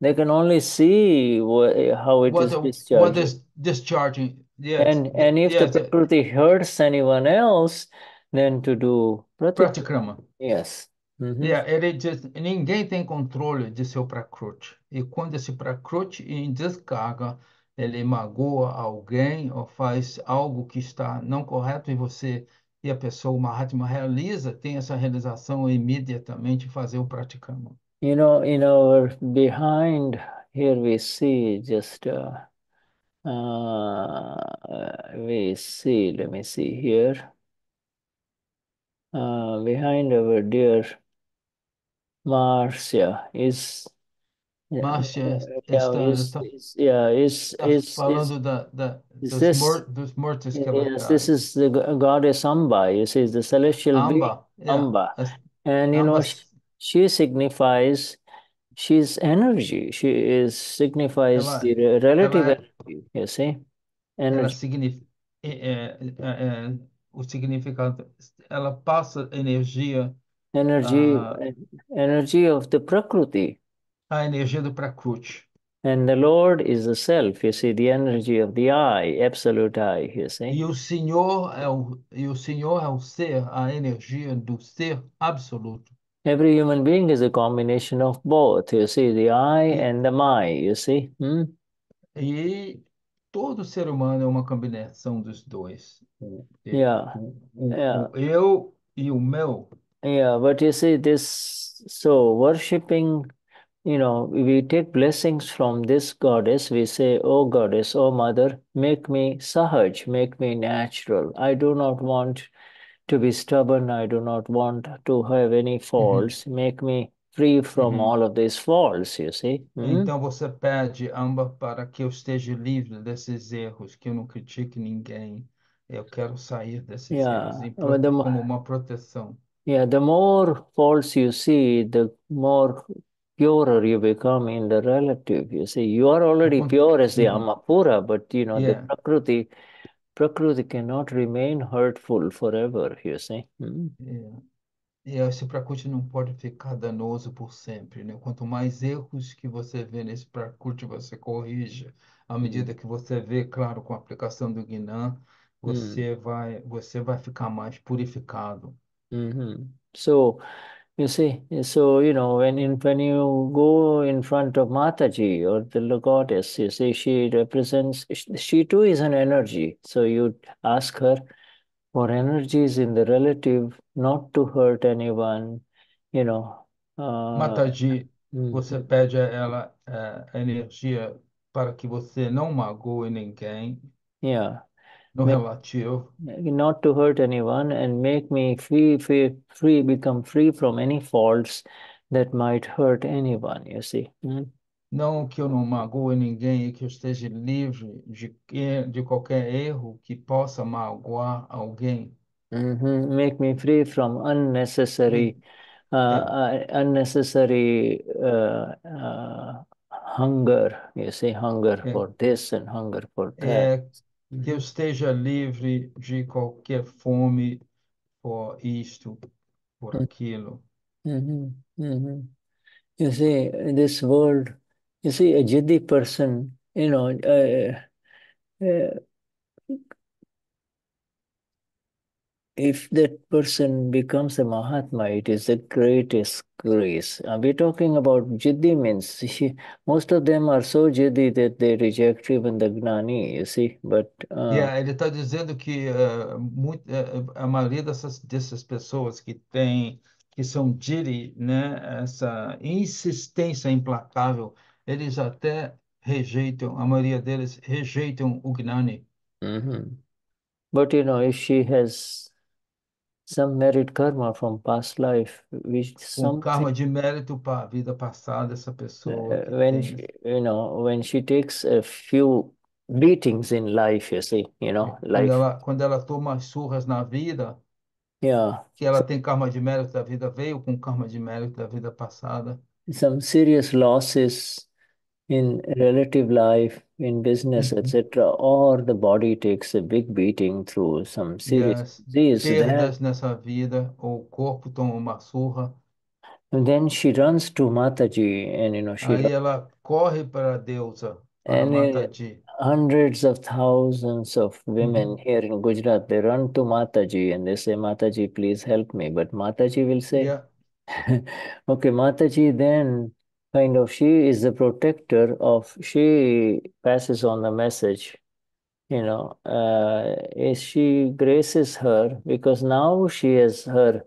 they can only see how it What is the- what discharged. discharging? Yes. And and if the yes, the Prakriti hurts anyone else, then to do Pratikrama. Pratikrama. Yes. Mhm. Yeah, ele diz, ninguém tem controle de seu Prakriti. E quando esse Prakriti em descarga, ele magoa alguém ou faz algo que está não correto em você e a pessoa, o Mahatma, realiza, tem essa realização imediatamente fazer o Pratikrama. you know, in our behind here we see just uh, uh, we see. Let me see here. Uh, behind our dear Marcia is Márcia yeah, está, is, está, is, yeah, is, is, is, falando da, da, is this- mor, dos mortos yes, this is the goddess Amba. You see, the celestial being Amba, yeah, Amba. And you know, she sh- she she's energy. She is signifies the relative ela energy. You see, ela energy. significa, eh, eh, eh, é, é, é, o significado, ela passa energia, energy Ah. energy of the Prakriti. a energia do Prakriti. And the Lord is the self, you see, the energy of the I, absolute I, you see. E o Senhor é o, e o Senhor é o ser, a energia do ser absoluto. Every human being is a combination of both, you see, the I and the my, you see. Hmm? E todo ser humano é uma combinação dos dois. O, Yeah. o, o, Yeah. o eu e o meu. Yeah, but you see, this, so worshipping, you know, we take blessings from this goddess. We say, Oh goddess, oh mother, make me sahaj, make me natural. I do not want to be stubborn. I do not want to have any faults. Make me free from Mhm. all of these faults, you see. Hmm? Então você pede, Amba, para que eu esteja livre desses erros, que eu não critique ninguém. Eu quero sair desses Yeah, erros, pro- the como uma proteção. Yeah, the more faults you see, the more purer you become in the relative. You see, you are already pure as the. Amapura, but you know, the Yeah. Prakriti, Prakriti cannot remain hurtful forever, you see. Hmm? É. E esse Prakriti não pode ficar danoso por sempre, né? Quanto mais erros que você vê nesse Prakriti, você corrige. À medida que você vê, claro, com a aplicação do Gnana, você vai, você vai ficar mais purificado. hmm So, you see, so you know, when in, when you go in front of Mataji or the goddess, you see, she represents, she too is an energy. So you ask her for energies in the relative, not to hurt anyone, you know. Uh, Mataji, mm, você pede a ela é, energia para que você não magoe ninguém, yeah, no relativo, not to hurt anyone and make me free, free, free, become free from any faults that might hurt anyone, you see. Mm. não que eu não magoe ninguém e que eu esteja livre de, de qualquer erro que possa magoar alguém. Mhm. Make me free from unnecessary, uh, uh, unnecessary uh, uh, hunger. You say hunger for this and hunger for that. É, que eu esteja livre de qualquer fome por isto, por Hum. aquilo. Mhm. Mhm. You see, in this world, you see, a jiddi person, you know, uh, uh, if that person becomes a Mahatma, it is the greatest grace. Uh, we're talking about Jiddi means he, most of them are so Jiddi that they reject even the Gnani, you see. But uh, Yeah, ele está dizendo que eh, muito, eh, a maioria dessas, dessas pessoas que têm, que são diri, né, essa insistência implacável, eles até rejeitam, a maioria deles rejeitam o Gnani. mhm. But you know, if she has some merit karma from past life, which Com karma something de mérito para a vida passada, essa pessoa uh, que when tem she, you know, when she takes a few beatings in life, you see, you know, Quando life, ela, quando ela toma as surras na vida, yeah. que ela tem karma de mérito da vida, veio com karma de mérito da vida passada. some serious losses in relative life, in business, Mhm. etc., or the body takes a big beating through some serious as disease, then, perdas nessa vida, o corpo toma uma surra, and then she runs to Mataji, and you know she aí ela corre para a deusa, para And, Mataji. hundreds of thousands of women Mhm. here in Gujarat, they run to Mataji and they say, Mataji, please help me. But Mataji will say, a- Okay, Mataji then kind of she is the protector of she passes on the message, you know, uh, is she graces her because now she has her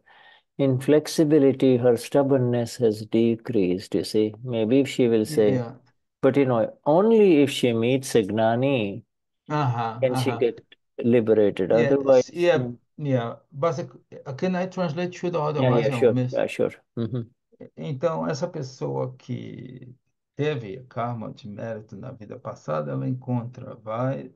inflexibility, her stubbornness has decreased, you see. Maybe if she will say, Yeah. but you know, only if she meets a Gnani Uh-huh, can she uh-huh. get liberated. Yeah, Otherwise, yeah, mm, yeah. Basic, can I translate to the other yeah, yeah, sure, yeah, sure. Mhm. Então, essa pessoa que teve karma de mérito na vida passada, ela encontra, vai.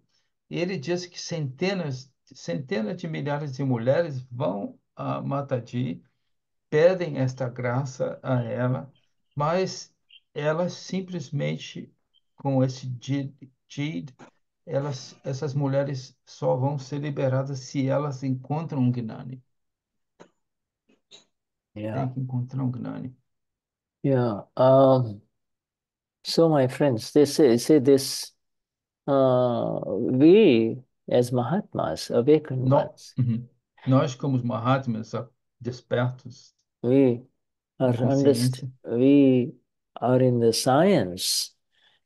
E ele diz que centenas, centenas de milhares de mulheres vão a Mataji, pedem esta graça a ela, mas elas simplesmente, com esse jid, elas, essas mulheres só vão ser liberadas se elas encontram um Gnani. Yeah, Tem que encontrar um Gnani. yeah. Um, so my friends, they say, say this, uh, we as Mahatmas, awakened No- ones, Uhum. Nós, como os Mahatmas ah, despertos, we are underst consciência, we are in the science.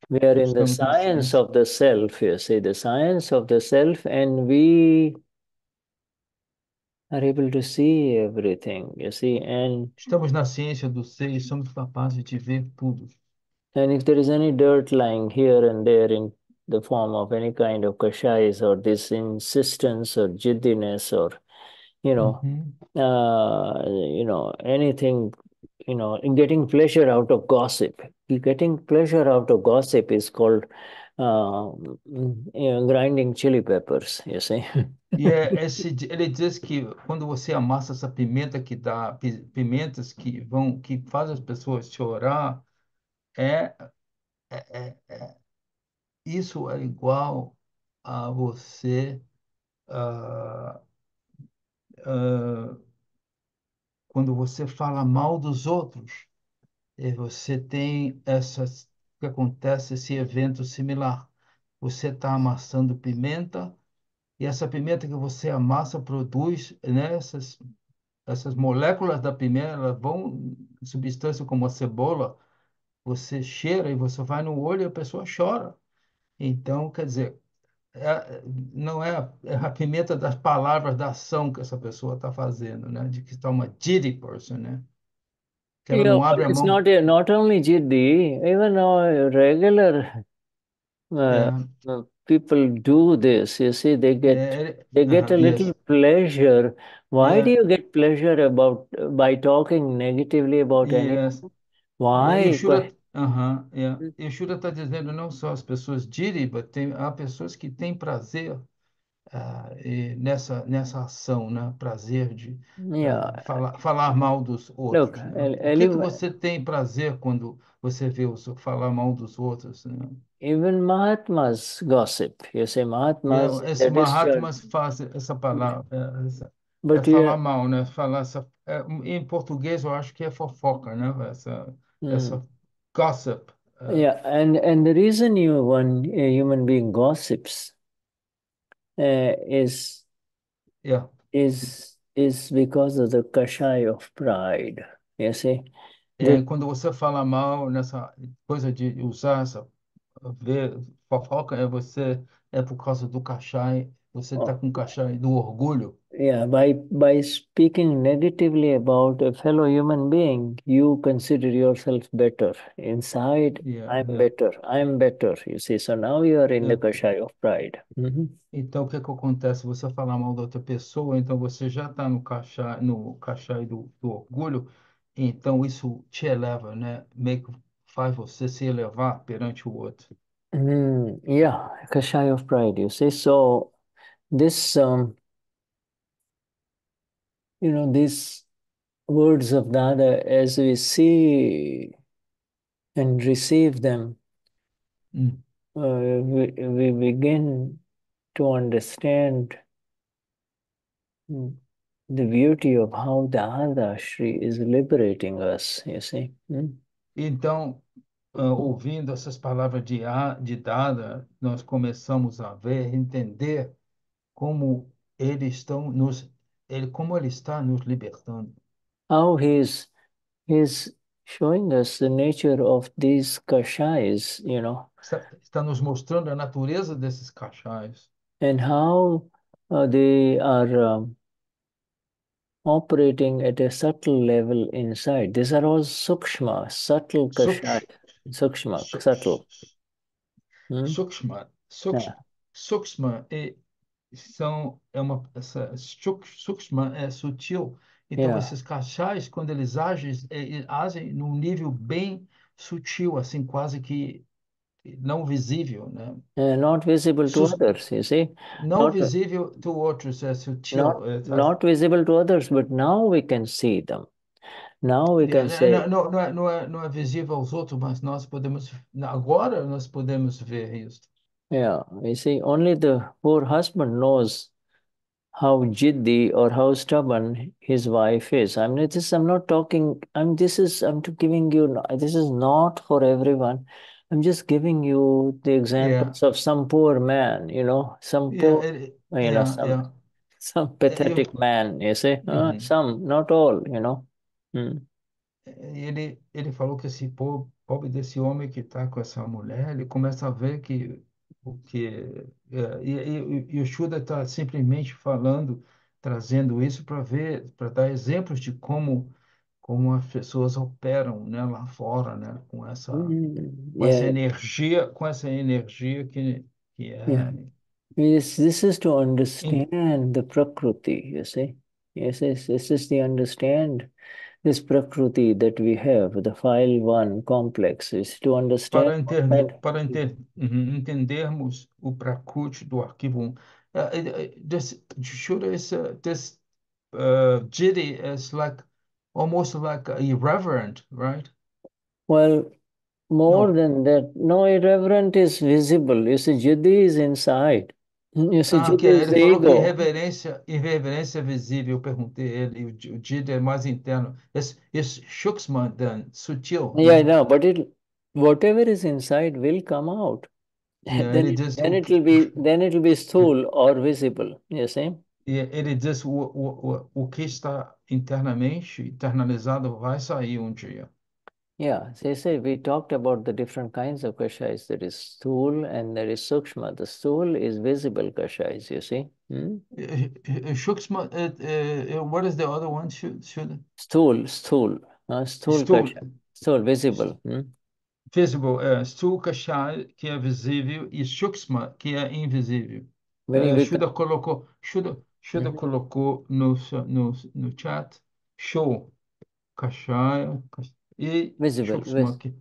We are in the Estamos na science ciência. of the self, you see, the science of the self, and we are able to see everything, you see, and estamos na ciência do ser e somos capazes de ver tudo. and if there is any dirt lying here and there in the form of any kind of kashais or this insistence or jiddiness or you know Uhum. uh, you know anything you know in getting pleasure out of gossip getting pleasure out of gossip is called uh, mm, you know, grinding chili peppers you see E é esse, ele diz que quando você amassa essa pimenta que dá, pi- pimentas que vão, que faz as pessoas chorar, é, é, é- é- isso é igual a você ah, ah, quando você fala mal dos outros, e você tem essas, que acontece esse evento similar. Você está amassando pimenta e essa pimenta que você amassa produz, né, essas, essas moléculas da pimenta, elas vão, substância como a cebola, você cheira e você vai no olho e a pessoa chora. Então, quer dizer, é- não é a, é a pimenta das palavras da ação que essa pessoa está fazendo, né? De que está uma giddy person, né? Que ela yeah não abre a it's mão. not not only jiddi even regular uh, É, uh, people do this you see they get é, they get aham, a little yes, pleasure. Why do yeah, you get pleasure about by talking negatively about yes. E why? O Shura, aham, yeah. E o Shura está dizendo não só as pessoas but tem, há pessoas que têm prazer ah, e nessa, nessa ação, né? Prazer de yeah ah, falar, falar mal dos look outros, né? El- O que que Eli- você tem prazer quando você vê os, falar mal dos outros, né? even mahatmas gossip you say mahatmas é- esse their discharge Mahatmas faz essa palavra, é, essa- é but falar yeah mal, né? Falar essa, é, em português eu acho que é fofoca, né? Essa, mm, essa gossip. ah, yeah and and the reason you one a human being gossips uh, is yeah. is is because of the kashai of pride you see É, the quando você fala mal nessa coisa de usar essa ver fofoca, é você é por causa do cachai, você está com cachai do orgulho. Yeah, by by speaking negatively about a fellow human being, you consider yourself better. Inside, Yeah, I'm yeah, better, I'm better. You see, so now you are in the kashai of pride. Mhm. Então, o que que acontece? Você falar mal da outra pessoa, então você já está no cachai, no cachai do, do orgulho, então isso te eleva, né? Meio que faz você se elevar perante o outro. Mm, yeah, kashai of pride. You see, so this um, you know, these words of Dada, as we see and receive them, Hum. uh, we, we begin to understand mm, the beauty of how Dada Shri is liberating us, you see. Mm. Então, ah, ouvindo essas palavras de, de Dada, nós começamos a ver, entender como eles estão nos, ele, como ele está nos libertando. How he's he's showing us the nature of these kashais, you know, Está, está nos mostrando a natureza desses cachais and how uh, they are um, operating at a subtle level inside. These are all sukshma, subtle kashaya. Sukshma, Suk- subtle. Hmm? Sukshma, sukshma, sukshma é, são, é uma, essa, suk- sukshma é sutil. Então, Yeah. esses cachais, quando eles agem, é, é, agem num nível bem sutil, assim, quase que não visível, né? Uh, not visible to Sus- others, you see. Não Not- visível to outros, é sutil. Not, é, not visible to others, but now we can see them. Now we é, can é, say, não, não, não é, não, é, não é visível aos outros, mas nós podemos, agora nós podemos ver isso. Yeah, you see, only the poor husband knows how jiddy or how stubborn his wife is. I mean, this I'm not talking. I'm this is I'm giving you. This is not for everyone. I'm just giving you the examples of some poor man. You know, some Yeah, poor, it- you yeah, know, some yeah. some pathetic man. You see, Uh, Mhm. some, not all. You know. Hmm. Ele, ele falou que esse pobre desse homem que está com essa mulher, ele começa a ver que o que é, e, o Shuddha está simplesmente falando, trazendo isso para ver, para dar exemplos de como como as pessoas operam, né, lá fora, né, com essa Mm, com essa yeah. energia, com essa energia que que é Yeah. Yes, this is to understand the Prakriti, you see. Yes, yes, this is the understand this Prakriti that we have, the file one complex, is to understand para entender, para enter, entendermos o Prakriti do arquivo 1. Uh, this Shuddha is uh, this uh, jitty is like almost like irreverent, right? Well, more No. than that, no, irreverent is visible. You see, Jiddi is inside. See, Ah, que ele falou que irreverência, irreverência é visível. Perguntei ele, o, o é mais interno. Esse, esse Shuksman, then, sutil. Yeah, né? no, but it whatever is inside will come out. Yeah, Then it, diz then will be then it will be stool or visible. You see? E ele diz o, o, o, o que está internamente, internalizado, vai sair um dia. Yeah, so you say we talked about the different kinds of kashais. There is stool and there is sukshma. The stool is visible kashais, you see? Hmm? Eh, eh, Shuksman, eh, eh, what is the other one? Should, should, Stool, stool, uh, stool Stool. kasha. Stool, visible. Hmm? visible, é, Stu Kashai, que é visível, e Shuksma, que é invisível. Eh, become, Shuddha colocou, Shuddha, Shuddha Mhm. colocou no, no, no chat, show, Kashaya, Kash- e Visible, vis- que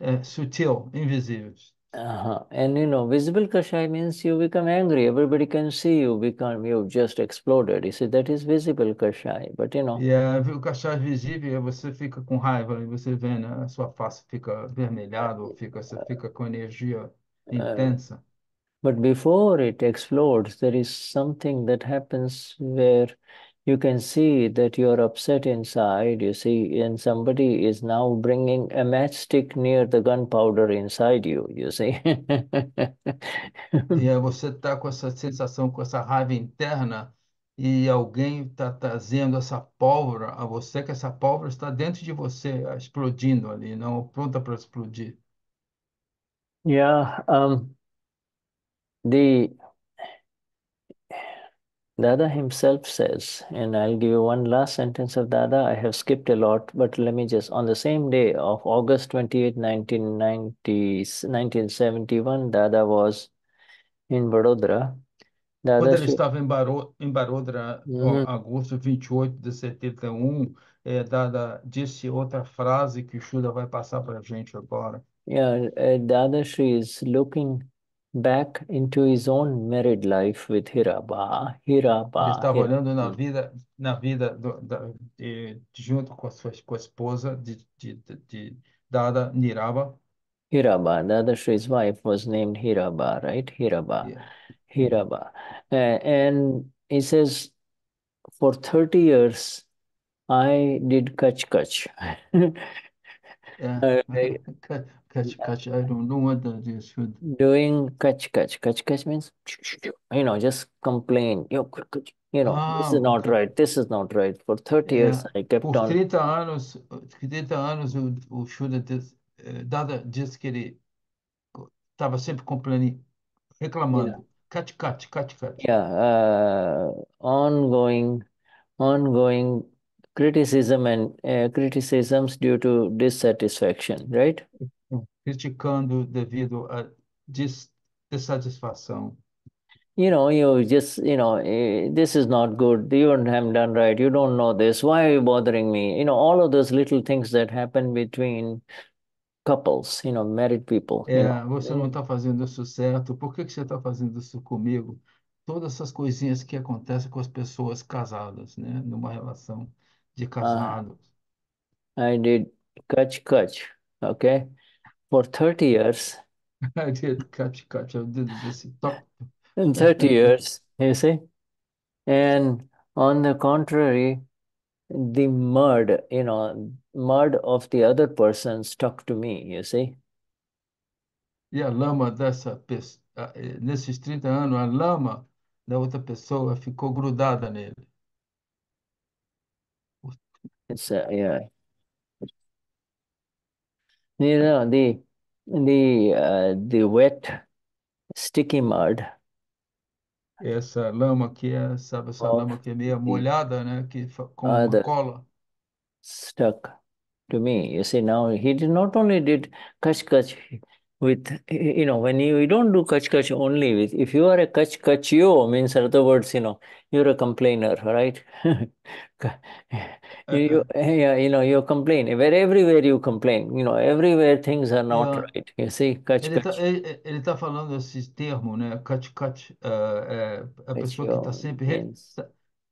é sutil, invisível. uh-huh. And you know, visible kashai means you become angry. Everybody can see you become, you just exploded. You see, that is visible kashai. But you know, é, o Kashai visível, você fica com raiva, e você vê, né, a sua face fica vermelhada, ou fica, você fica com energia intensa. But before it explodes, there is something that happens where you can see that you're upset inside, you see, and somebody is now bringing a matchstick near the gunpowder inside you, you see. E aí você está com essa sensação, com essa raiva interna, e alguém está trazendo essa pólvora a você, que essa pólvora está dentro de você, explodindo ali, não pronta para explodir. Yeah, um, the Dada himself says, and I'll give you one last sentence of Dada. I have skipped a lot, but let me just, on the same day of August 28, 1990, 1971, Dada was in Vadodara. Quando Dada, ele Shri- estava em Baro, em Barodra, Uhum. agosto 28 de 71, é, dada, disse outra frase que o Shuddha vai passar para a gente agora. yeah, uh, Dada Shri is looking back into his own married life with Hiraba. Ele Hiraba. estava Hira- olhando na vida, na vida do, da, de, junto com a sua com a esposa de, de, de, Dada Niraba. Hiraba. Dada Shri's wife was named Hiraba, right? Hiraba. Yeah. Hiraba. Uh, and he says, for 30 years, I did Kach Kach. Yeah. I- Catch, catch, catch. I don't know what that is. Should. Doing Kach Kach. Kach Kach means, you know, just complain. You know, this Ah, is not okay. right. This is not right. For 30 years, Yeah. I kept Por on. 30 anos, 30 anos o, o Shuddha diz, eh, Dada disse que ele estava sempre complaining, reclamando. Catch, catch, catch, catch. Yeah, uh, ongoing ongoing criticism and uh, criticisms due to dissatisfaction, right? Criticando devido a dis dissatisfação. You know, you just, you know, eh, this is not good. You haven't done right. You don't know this. Why are you bothering me? You know, all of those little things that happen between couples, you know, married people. you É, know. você não está fazendo isso certo, por que que você está fazendo isso comigo? Todas essas coisinhas que acontecem com as pessoas casadas, né? Numa relação de casados. I did kach kach, okay, for 30 years. I did cut, cut, eu did this talk. In 30 years, you see? And on the contrary, the mud, you know, mud of the other person stuck to me, you see? E a lama dessa pessoa, nesses 30 anos, a lama da outra pessoa ficou grudada nele. It's uh, yeah. You know, the the uh, the wet, sticky mud Essa lama que é, sabe, essa Of lama que é meio molhada, né? Que fa- uma other cola. stuck to me. You see, now he did not only did kach kach with, you know, when you, you don't do kach kach only with, if you are a kach kachio, means in other words, you know, you're a complainer, right? É, You, uh-huh. eh, yeah, you know, you complain. Where everywhere you complain, you know, everywhere things are not Yeah. right. You see, kach Ele tá, kach ele, ele tá falando esse termo, né? Cut, cut, é, é, a pessoa que está sempre, means,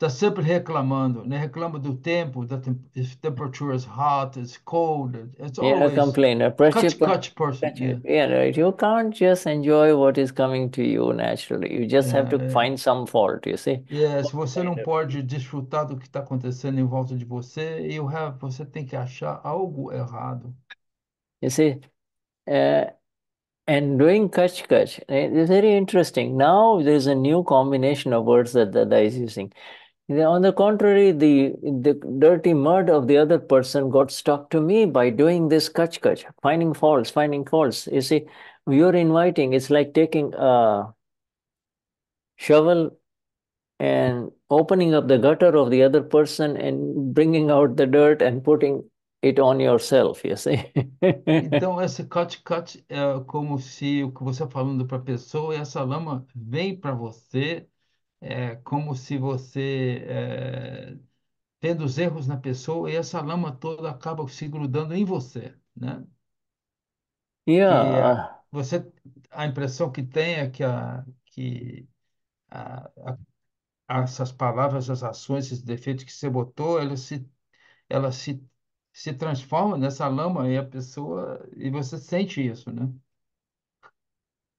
tá, tá sempre reclamando, né? Reclama do tempo, da tem, if temperature is hot, it's cold, it's yeah, a always complainer. Cut, cut person. Yeah, Yeah, right. You can't just enjoy what is coming to you naturally. You just have to yeah, find some fault, you see. Yes, você não pode desfrutar do que está acontecendo em volta de você, you have, você tem que achar algo errado. You see, uh, and doing kach kach, it's very interesting. Now there's a new combination of words that Dada is using. On the contrary, the the dirty mud of the other person got stuck to me by doing this kach kach, finding faults, finding faults. You see, you're inviting, it's like taking a shovel and opening up the gutter of the other person and bringing out the dirt and putting it on yourself, you see. Então, esse cut-cut é eh, como se o que você está falando para a pessoa, essa lama vem para você, é como se você é, tendo os erros na pessoa e essa lama toda acaba se grudando em você, né? Que a, Yeah, você, a impressão que tem é que, a, que a, a, essas palavras, as ações, esses defeitos que você botou, elas se, elas se, se transformam nessa lama e a pessoa, e você sente isso, né?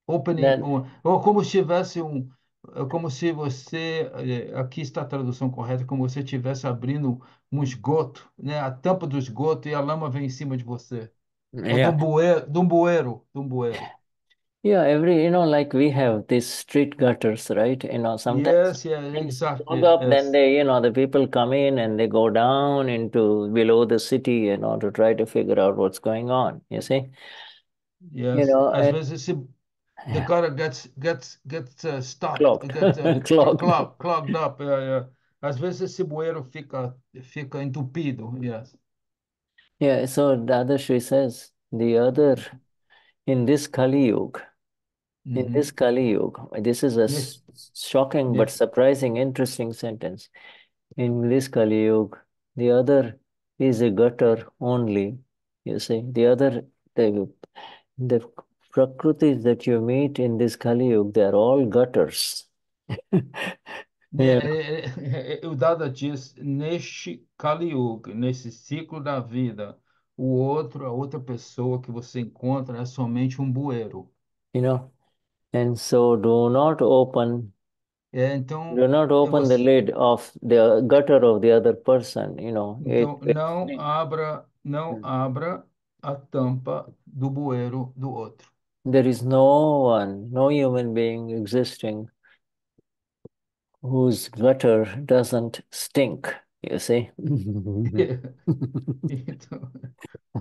Opening, that um, ou como se tivesse um, é como se você, eh, aqui está a tradução correta, como você estivesse abrindo um esgoto, né? A tampa do esgoto e a lama vem em cima de você. Ou de um yeah. bueiro, de um bueiro, de um bueiro. Yeah, every, you know, like we have these street gutters, right? You know, sometimes Yes, yeah, things exactly. clog up, then Yes. they, you know, the people come in and they go down into below the city, you know, to try to figure out what's going on, you see? You Yes. know, Às and vezes esse the gutter gets gets gets uh, stopped, clogged, gets uh, clogged. clogged, clogged up. Yeah, yeah. Às vezes esse bueiro fica fica entupido. Yes. Yeah, so the other Shri says, the other, in this Kali Yuga, in this Uhum. Kali Yuga, this is a Nesse, shocking but surprising, interesting sentence. In this Kali Yuga, the other is a gutter only. You see, the other, the, the prakrutis that you meet in this Kali Yuga, they are all gutters. Yeah. é, é, é, o Dada diz, neste Kali Yuga, nesse ciclo da vida, o outro, a outra pessoa que você encontra é somente um bueiro. You know, and so do not open É, então, Do not é open the você, lid of the gutter of the other person, you know. It então não basically, abra, não abra a tampa do bueiro do outro. There is no one, no human being existing whose gutter doesn't stink, you see. Então,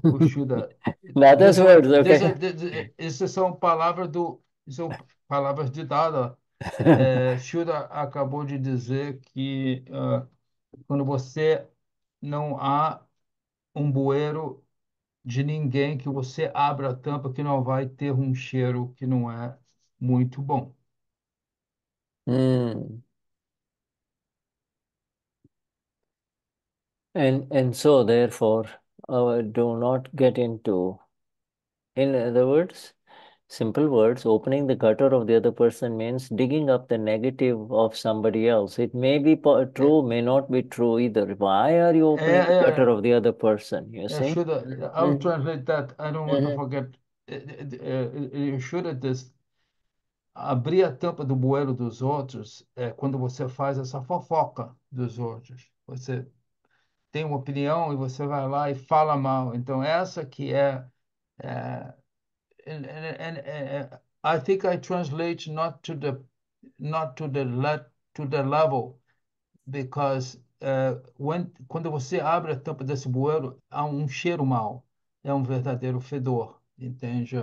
o Shuda, Not those one, words, okay? essas são palavras do, são palavras de Dada. É, Shuda acabou de dizer que ah, quando você não há um bueiro de ninguém que você abra a tampa que não vai ter um cheiro que não é muito bom. Mm. And and so therefore, uh, do not get into, in other words, simple words, opening the gutter of the other person means digging up the negative of somebody else. It may be true, may not be true either. Why are you opening É, the é, gutter of the other person? You I see? should, I'll Mhm. translate that. I don't want to Mhm. forget. Uh, uh, You should this. Abrir a tampa do bueiro dos outros é quando você faz essa fofoca dos outros. Você tem uma opinião e você vai lá e fala mal. Então, essa que é. é and, and, and, I think I translate not to the not to the let to the level because uh, when, quando você abre a tampa desse bueiro há um cheiro mal é um verdadeiro fedor entende?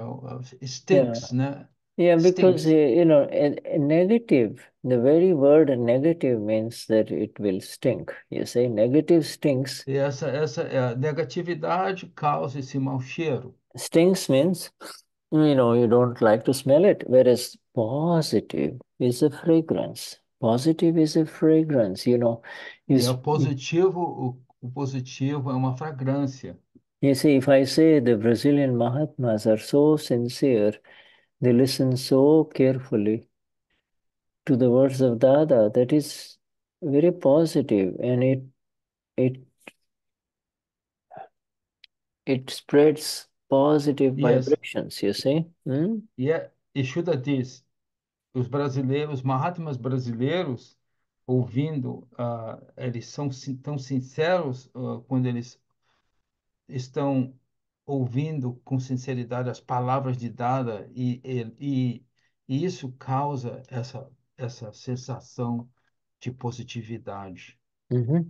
It stinks né? Yeah, because uh, you know, a, a negative, the very word negative means that it will stink. You say negative stinks. e essa essa é negatividade causa esse mau cheiro. Stinks means, you know, you don't like to smell it, whereas positive is a fragrance. Positive is a fragrance, you know. You, e é o positivo o, o positivo é uma fragrância you see, if I say the Brazilian Mahatmas are so sincere, they listen so carefully to the words of Dada, that is very positive and it it it spreads positive Yes. vibrations, you see? Hmm? e é e Shuddha diz os brasileiros, os Mahatmas brasileiros, ouvindo, ah, eles são sin- tão sinceros ah, quando eles estão ouvindo com sinceridade as palavras de Dada e, e, e- e isso causa essa, essa sensação de positividade. Mhm.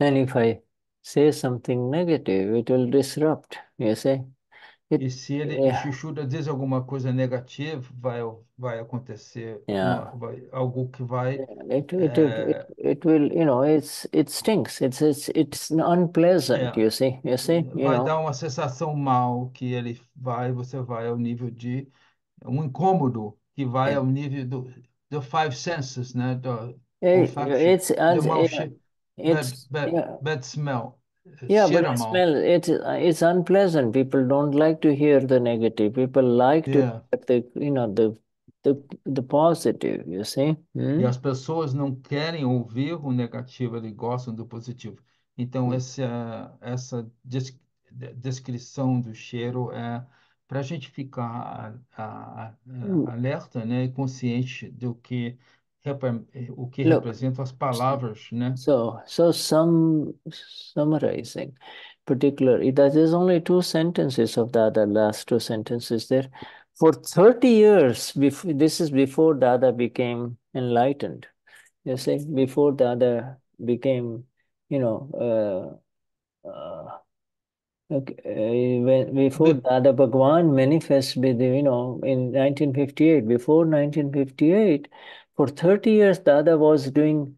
And if I say something negative, it will disrupt, you see? E se ele, e yeah, se o diz alguma coisa negativa, vai, vai acontecer yeah. uma, vai, algo que vai It, it, it, it, eh, it will, you know, it's it stinks. It's it's it's unpleasant, é, you see? You see? You vai know? dar uma sensação mal que ele vai, você vai ao nível de um incômodo que vai ao nível do, do five senses, né? Do Eh, olfaction, It's do yeah, cheiro, bad, it's bad, yeah. bad smell, Yeah, but cheira it mal. smell it's it's unpleasant. People don't like to hear the negative. People like to Yeah. hear the you know the the the positive, you see? E Hmm? as pessoas não querem ouvir o negativo, eles gostam do positivo. Então, essa, essa des- de- descrição do cheiro é para a gente ficar a- a- a- Mm, alerta, né, e consciente do que, o que Look, representam as palavras, né? so so some summarizing, particular, it there's only two sentences of the other last two sentences there. For 30 years, before this is before Dada became enlightened. You see, before Dada became, you know, uh, uh, Okay, uh, when before Be- Dada Bhagwan manifests with, you know, in 1958, before 1958, for 30 years, Dada was doing,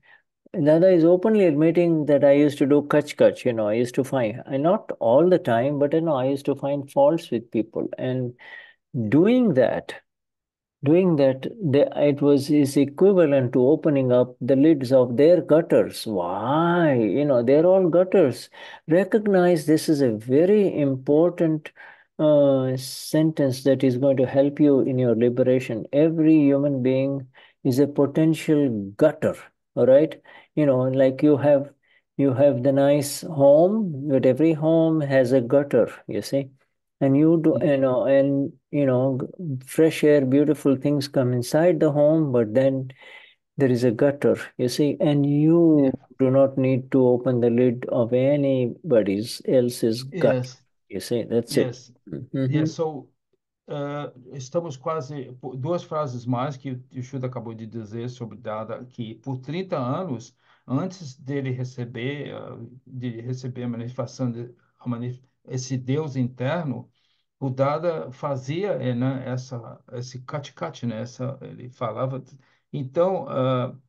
Dada is openly admitting that I used to do kach kach, you know, I used to find, not all the time, but you know, I used to find faults with people. And doing that, doing that, the, it was is equivalent to opening up the lids of their gutters. Why? You know, they're all gutters. Recognize this is a very important uh, sentence that is going to help you in your liberation. Every human being is a potential gutter. All right. You know, like you have you have the nice home, but every home has a gutter, you see and you do you know and you know fresh air beautiful things come inside the home but then there is a gutter you see and you do not need to open the lid of anybody's else's gutter Yes, you see that's it yes, Mhm. yes. So, uh, estamos quase duas frases mais que o Shuddha acabou de dizer sobre Dada, que por 30 anos antes dele receber, uh, de receber a manifestação de, a manif esse Deus interno, o Dada fazia, eh, né, essa esse cat-cat, né? Essa ele falava. Então, uh,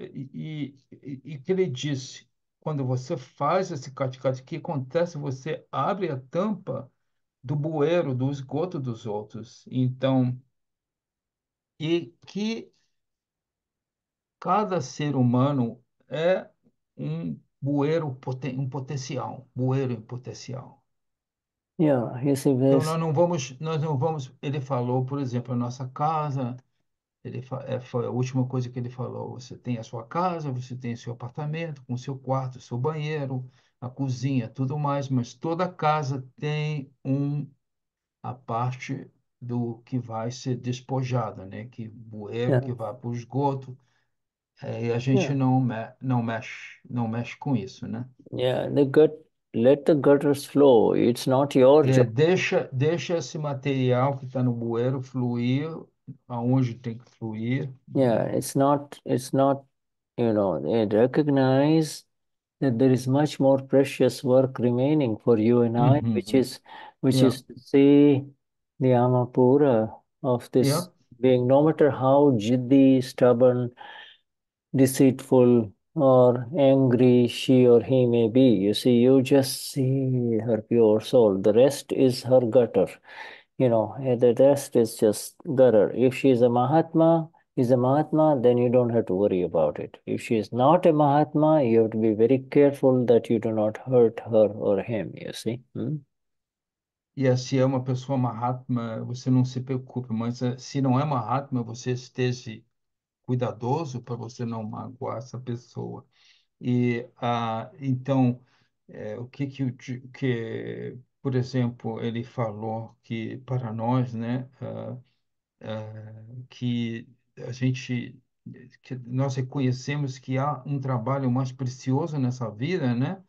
e, e, e que ele disse quando você faz esse caticate, o que acontece? Você abre a tampa do bueiro, do esgoto dos outros. Então, e que cada ser humano é um bueiro, um potencial, bueiro em potencial. Yeah, Então, nós não vamos, nós não vamos. Ele falou, por exemplo, a nossa casa. Ele é, foi a última coisa que ele falou. Você tem a sua casa, você tem o seu apartamento, com o seu quarto, seu banheiro, a cozinha, tudo mais, mas toda casa tem um a parte do que vai ser despojada, né? Que bueiro yeah, que vai para o esgoto. É, e a gente yeah, não, me, não mexe, não mexe com isso, né? yeah. The gut, let the gutters flow. It's not your É, deixa, deixa esse material que está no bueiro fluir aonde tem que fluir. Yeah, it's not, it's not, you know, they recognize that there is much more precious work remaining for you and I, mm-hmm, which mm-hmm. is, which Yeah, is to see the Amapura of yeah, this being, no matter how jiddy, stubborn, deceitful, or angry she or he may be. You see, you just see her pure soul. The rest is her gutter. You know, eh, the rest is just gutter. If she is a Mahatma, is a Mahatma, then you don't have to worry about it. If she is not a Mahatma, you have to be very careful that you do not hurt her or him, you see. Hmm? E eh, se é uma pessoa Mahatma, você não se preocupe, mas eh, se não é Mahatma, você esteja cuidadoso para você não magoar essa pessoa. E ah, então, eh, o que que, que, por exemplo, ele falou que para nós, né, ah, ah, que a gente, que nós reconhecemos que há um trabalho mais precioso nessa vida, né?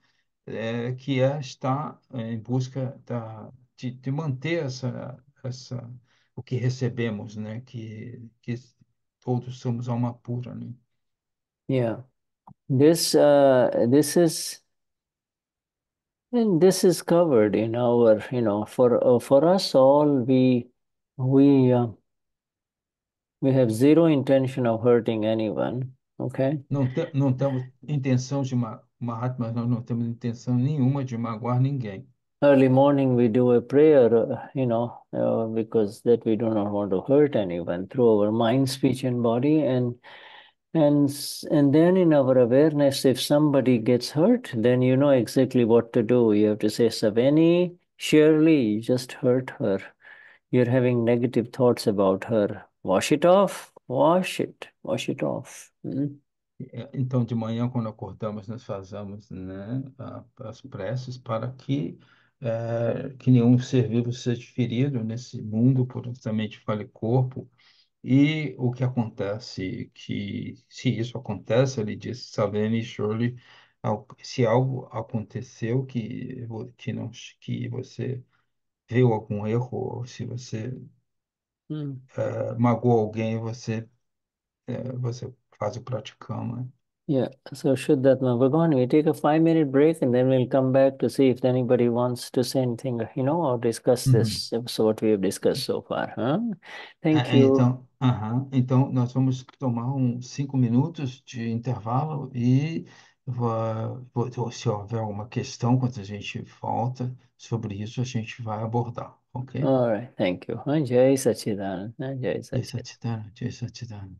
é, que é estar é, em busca da, de, de manter essa, essa, o que recebemos, né? Que, que todos somos alma pura, né? Yeah. This uh this is and this is covered in our, you know, for uh, for us all we we uh, we have zero intention of hurting anyone, okay? Não, não temos intenção de ma Mahatma, nós não temos intenção nenhuma de magoar ninguém. Early morning we do a prayer, you know, uh, because that we do not want to hurt anyone through our mind, speech, and body, and and and then in our awareness, if somebody gets hurt, then you know exactly what to do. You have to say, Saveni, surely you just hurt her. You're having negative thoughts about her. Wash it off. Wash it. Wash it off. Hmm? É, Então, de manhã, quando acordamos, nós fazemos, né, as preces para que eh, que nenhum ser vivo seja ferido nesse mundo por justamente fale corpo E o que acontece, que se isso acontece, ele diz, Savene Shirley, al- se algo aconteceu que, que, não, que você viu algum erro, ou se você Hmm. eh, magoou alguém, você, eh, você faz o praticama. Yeah, so Shuddhatma Bhagavan, we take a five minute break and then we'll come back to see if anybody wants to say anything, you know, or discuss Uhum. this. So what we have discussed so far, huh? Thank É, é, you. então, aham, então, nós vamos tomar uns cinco minutos de intervalo e va- vo- se houver alguma questão, quando a gente volta sobre isso, a gente vai abordar, ok? All right, thank you. Jai Sachidanand. Jai Jai Sachidanand. Jai Satchidananda.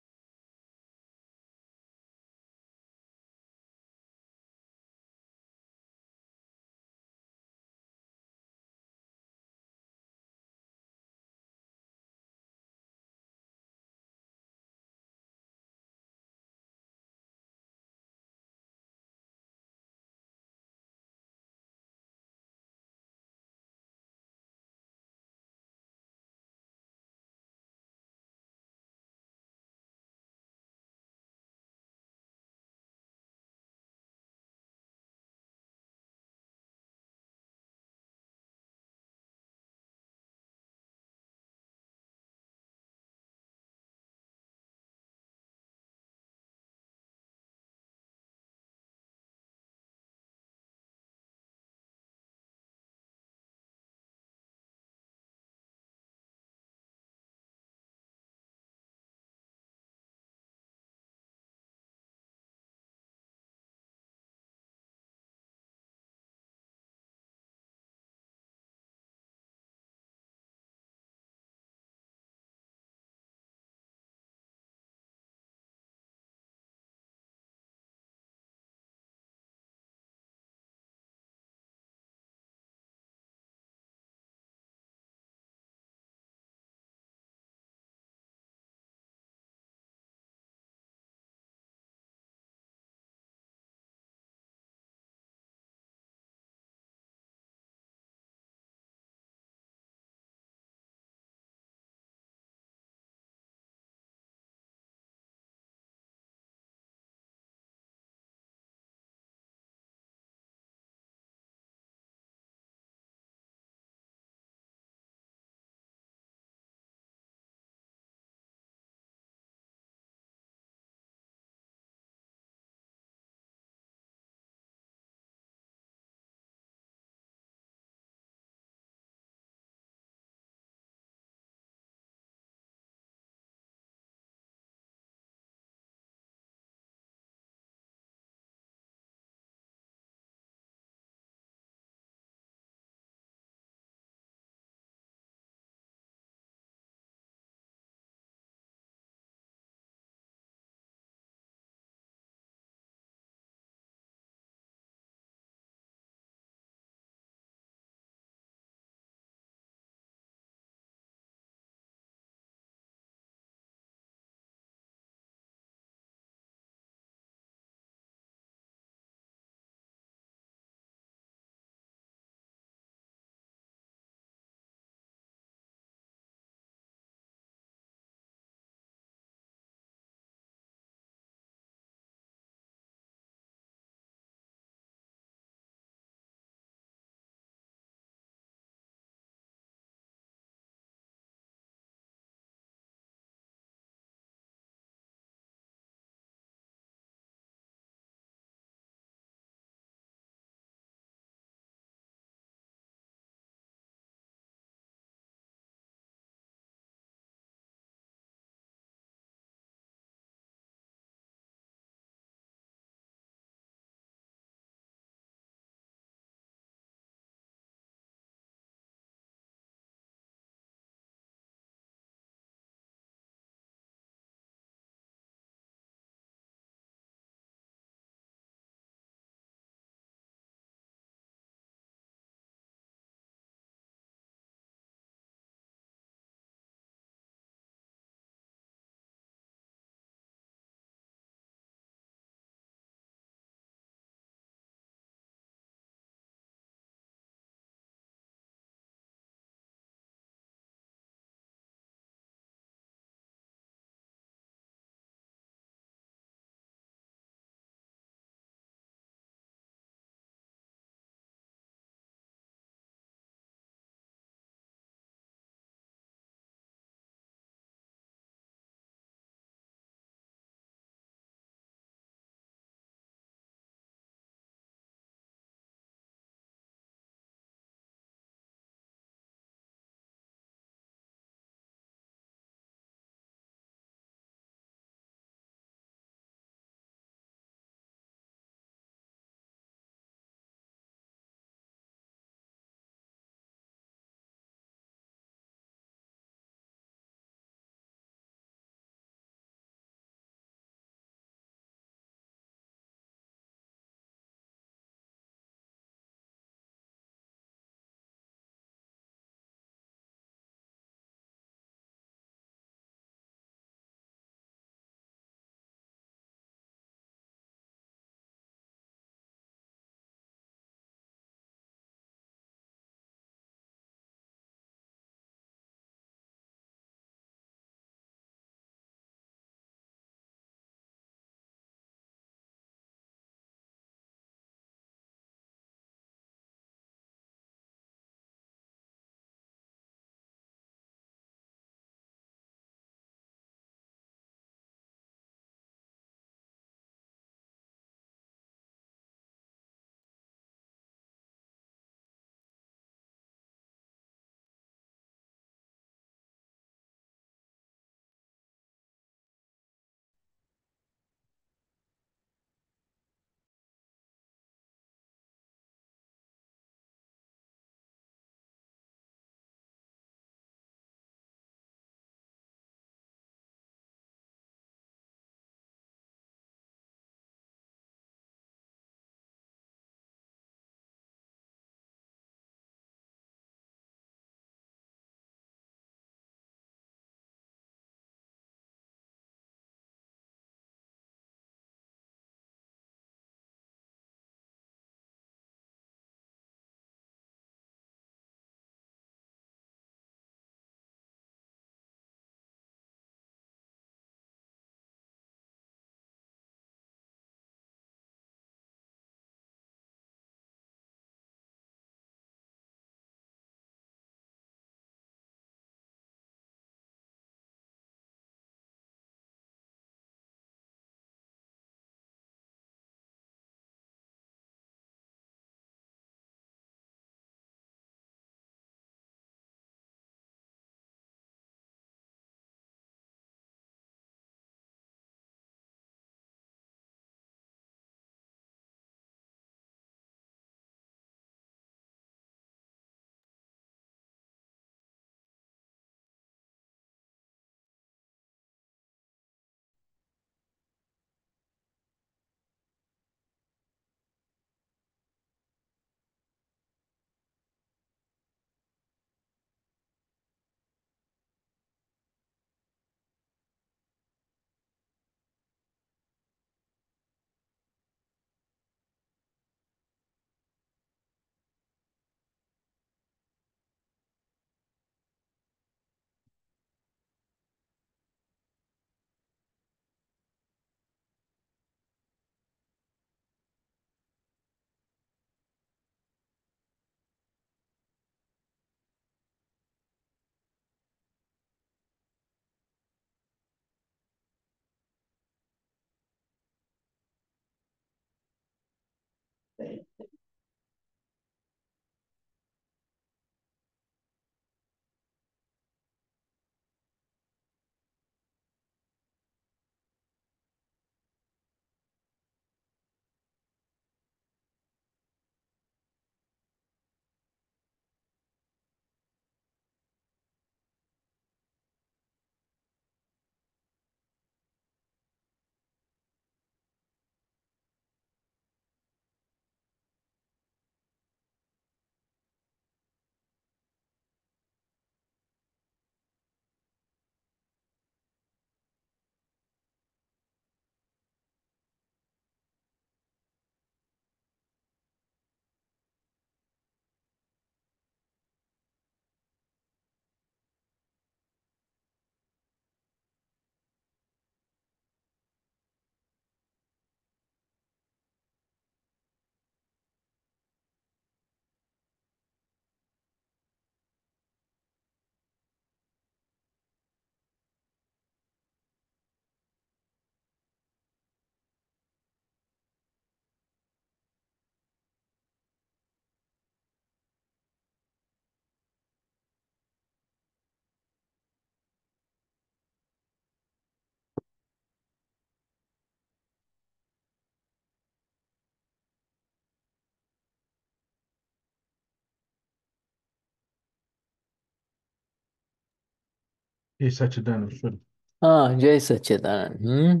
E Satidana, Shuddha. Ah, Jai Sachidanand. Hmm?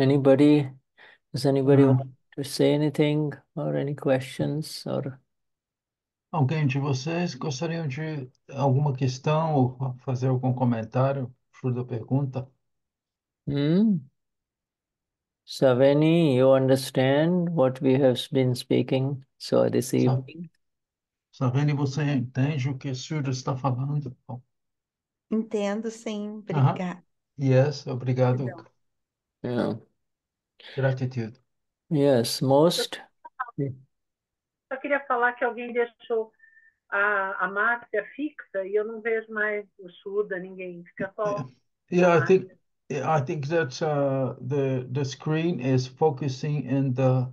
Anybody? Does anybody Ah. want to say anything or any questions or? Alguém de vocês gostariam de alguma questão ou fazer algum comentário? Shuddha pergunta. Hmm? Savani, you understand what we have been speaking so this Sa- evening? Savene, você entende o que Shuddha está falando? Entendo, sim. Aham. Obrigada. Yes, obrigado. Perdão. Yeah. Gratitude. Yes, most. Só queria falar que alguém deixou a, a Márcia fixa e eu não vejo mais o Shuda, ninguém. Fica só. Yeah, I think I think that uh, the the screen is focusing in the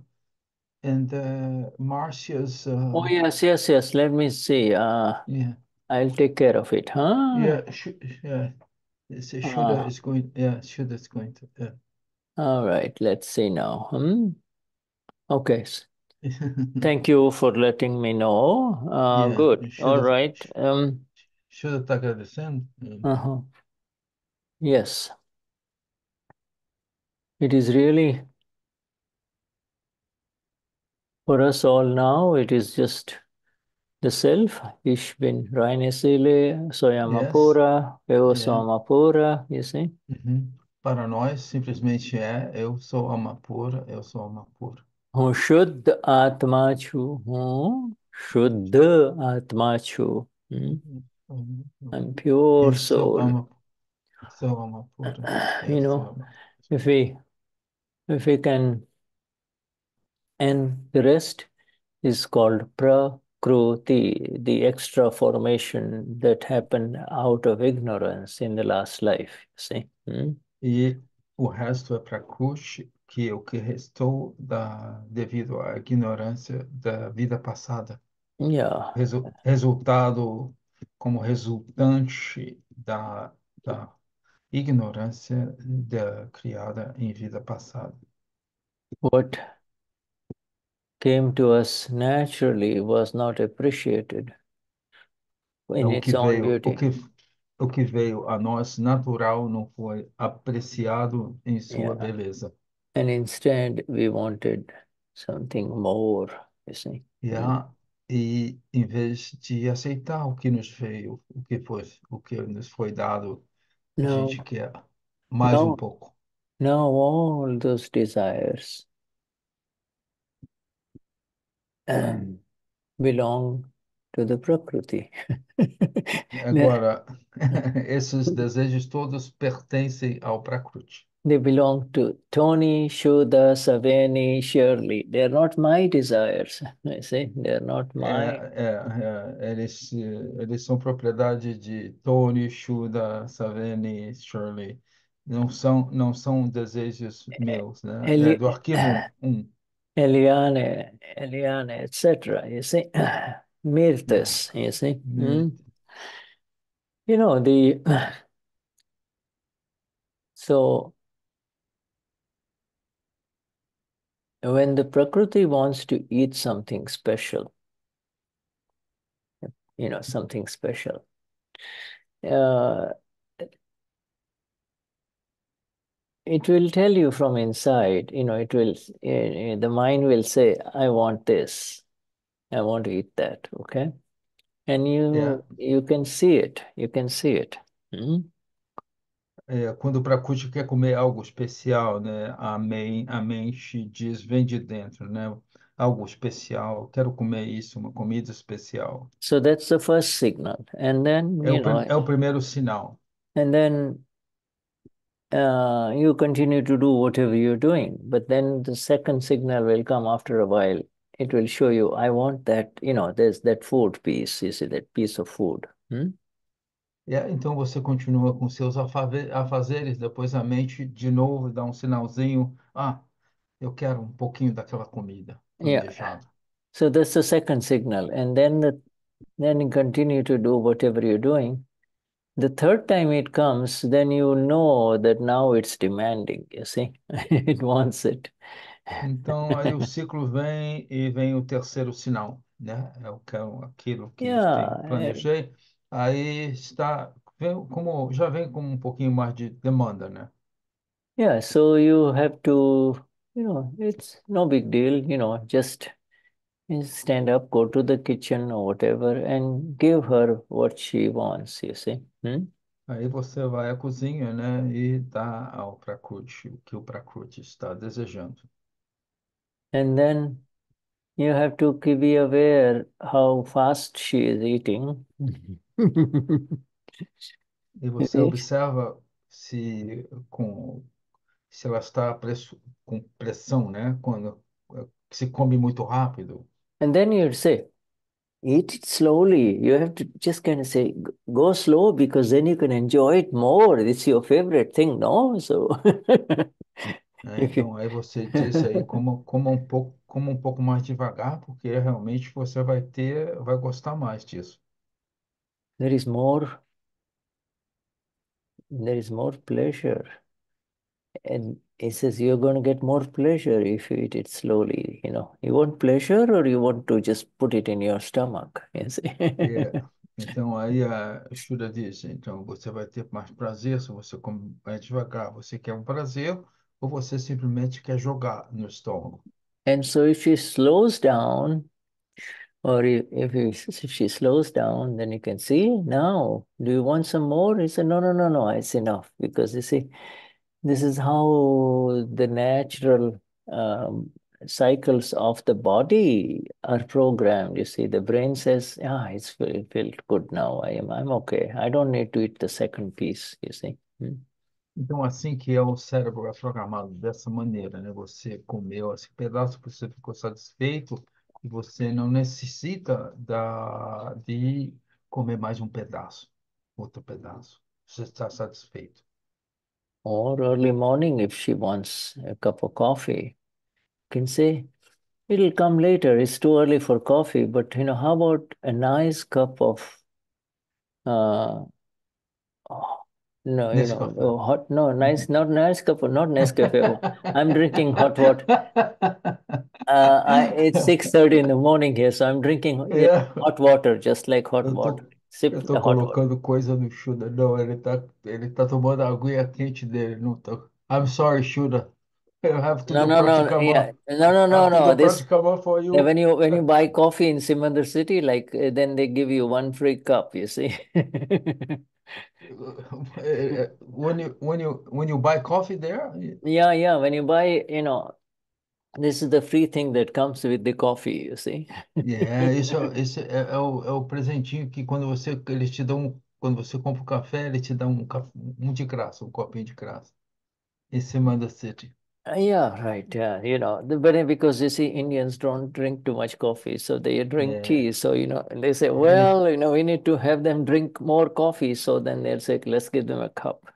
in the Marcia's uh, Oh, yes, yes, yes. Let me see. Uh, yeah I'll take care of it, huh? yeah sh yeah it's a Shuddha Ah. is going yeah Shuddha is going to yeah. All right, let's see now. Hmm? Okay. Thank you for letting me know. Uh, Yeah, good. should All right. Um, Shuddha está agradecendo. uh-huh. Yes. It is really for us all now, it is just the self, ich bin reine Seele, soy alma yes. pura, eu yeah. sou alma pura, you see? Mm-hmm. Uhum. Para nós, simplesmente é eu sou alma pura, eu sou alma pura. હું શુદ્ધ આત્મા છું હું શુદ્ધ આત્મા I'm pure eu soul. Sou sou alma pura. You know, if we if we can and the rest is called pra prakruti, the extra formation that happened out of ignorance in the last life. See? Hmm? E o resto é para Kush, que é o que restou da, devido à ignorância da vida passada. Yeah. Resu- resultado como resultante da, da ignorância da, criada em vida passada. What came to us naturally was not appreciated in o its que own veio, o beauty. que, o que veio a nós natural não foi apreciado em sua Yeah. beleza. And instead, we wanted something more, you see. E, a, e em vez de aceitar o que nos veio, o que foi, o que nos foi dado, a gente quer mais um pouco. now all those desires um, belong to the Prakriti. Agora, esses desejos todos pertencem ao Prakriti. They belong to Tony, Shuddha, Saveni, Shirley. They're not my desires, you see. They're not my. É, é, é, eles, eles são propriedade de Tony, Shuda, Saveni, Shirley. Não são, não são desejos meus, né? Eli- É do arquivo 1. Eliane, Eliane, etc. You see, Mirtas, you see. Hmm? You know, the so when the Prakriti wants to eat something special, you know, something special, uh, it will tell you from inside, you know, it will, uh, the mind will say, I want this, I want to eat that, okay? And you Yeah. you can see it, you can see it. Hmm? É, quando o Prakriti quer comer algo especial, né? A, men, a mente diz, vem de dentro, né? Algo especial, quero comer isso, uma comida especial. So that's the first signal. And then, É you o, prim- know, é o primeiro sinal. and then uh, you continue to do whatever you're doing. But then the second signal will come after a while. It will show you, I want that, you know, there's that food piece, you see, that piece of food. Hmm? É, então você continua com seus afazeres, depois a mente de novo dá um sinalzinho, ah, eu quero um pouquinho daquela comida Yeah. So that's the second signal. And then the then you continue to do whatever you're doing. The third time it comes, then you know that now it's demanding, you see. It wants it. Então aí o ciclo vem e vem o terceiro sinal, né? Eu quero aquilo que Yeah, tem- planejei. Aí está vem como, já vem com um pouquinho mais de demanda, né? Yeah, so you have to, you know, it's no big deal, you know, just stand up, go to the kitchen or whatever, and give her what she wants, you see. Hmm? Aí você vai à cozinha, né, e dá ao Prakriti o que o Prakriti está desejando. And then you have to be aware how fast she is eating. E você observa se com se ela está com pressão, né, quando se come muito rápido. And then you'd say, eat it slowly. You have to just kind of say, go slow because then you can enjoy it more. It's your favorite thing, no? So. Né? Então aí você diz aí como, como um pouco como um pouco mais devagar, porque realmente você vai ter vai gostar mais disso. There is more there is more pleasure. And he says you're going to get more pleasure if you eat it slowly. You know, you want pleasure or you want to just put it in your stomach. You see? É. Então aí a Shura diz, então você vai ter mais prazer se você come mais devagar. Você quer um prazer ou você simplesmente quer jogar no estômago? And so if she slows down, or if, if, if she slows down, then you can see, now, do you want some more? He said, no, no, no, no, it's enough. Because you see, this is how the natural um, cycles of the body are programmed. You see, the brain says, "Ah, it's felt, felt good now. I am, I'm okay. I don't need to eat the second piece." You see. Hmm? Então, assim que é o cérebro é programado dessa maneira, né? Você comeu esse pedaço, você ficou satisfeito e você não necessita da, de comer mais um pedaço, outro pedaço. Você está satisfeito. Or early morning, if she wants a cup of coffee, You can say, it'll come later. It's too early for coffee, but you know, how about a nice cup of uh, oh, no, you know, oh, hot, no, nice, not nice cup, of- not Nescafe. Oh, I'm drinking hot water. Uh, I, it's 6:30 in the morning here, so I'm drinking yeah, hot water, just like hot water. Eu tô hot water. colocando coisa no Shuda. Não, ele tá, ele tá tomando a aguinha quente dele. Não tô. I'm sorry, Shuda. You have to No, no, no, yeah, no, no, no, Have to no. This for you. when you when you buy coffee in Simandar City, like uh, then they give you one free cup, you see. When you when you when you buy coffee there, Yeah, yeah. When you buy, you know, this is the free thing that comes with the coffee, you see. é, isso, esse é, é o, é o presentinho que quando você eles te dão quando você compra o café, ele te dá um, um de graça, um copinho de graça. Em cima da City. Uh, yeah, right. Yeah, you know, the, but then because you see, Indians don't drink too much coffee, so they drink É, tea. So, you know, and they say, well, you know, we need to have them drink more coffee. So then they'll say, let's give them a cup.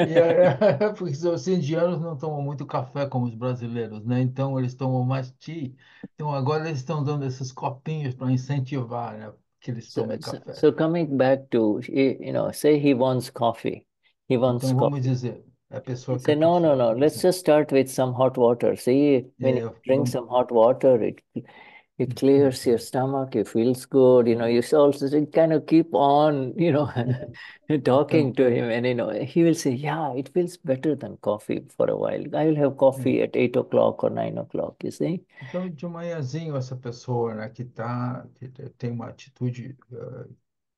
e é, é, porque os indianos não tomam muito café como os brasileiros, né? Então eles tomam mais tea. Então agora eles estão dando esses copinhos para incentivar, né? Que eles So, tomem so, café. so coming back to, y- you know, say he wants coffee. He wants Então vamos coffee. dizer, a He pessoa said, no, no, no, let's just start with some hot water. See, when you É, drink vamos, some hot water, it it clears your stomach, it feels good, you know, you also you kind of keep on, you know, talking to him, and you know, he will say, Yeah, it feels better than coffee for a while. I will have coffee at eight o'clock or nine o'clock, you see? Então, de manhãzinho, essa pessoa, né, que tá, que te- tem uma atitude eh,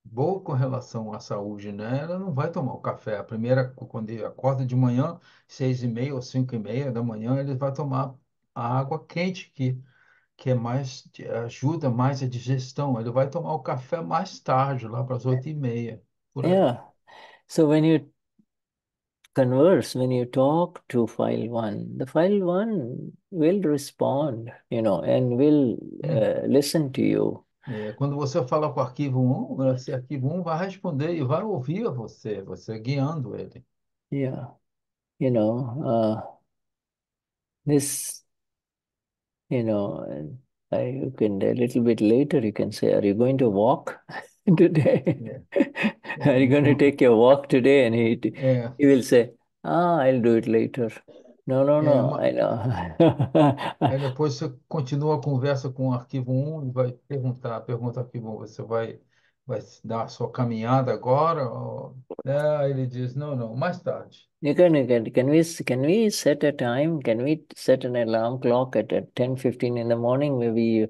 boa com relação à saúde, né? Ela não vai tomar o café. A primeira, quando ele acorda de manhã, seis e meia ou cinco e meia da manhã, ele vai tomar a água quente, que, que é mais, ajuda mais a digestão. Ele vai tomar o café mais tarde, lá para as oito e meia, por aí. Yeah. So when you converse, when you talk to file one, the file one will respond, you know, and will Hum. uh, listen to you. É, quando você fala com o arquivo 1, esse arquivo 1 vai responder e vai ouvir você, você guiando ele. Yeah. You know, uh, this, you know, and I, you can a little bit later you can say, Are you going to walk today? É, Are you going to take your walk today? And he é, he will say, Ah, I'll do it later. No, no, é, no, ma- I know. Aí depois você continua a conversa com o arquivo 1 e vai perguntar, pergunta ao arquivo 1, você vai, vai dar a sua caminhada agora? Ou... É, ele diz, não, não, mais tarde. You can, you can, can we, can we set a time? Can we set an alarm clock at, at 10, 15 in the morning? Maybe,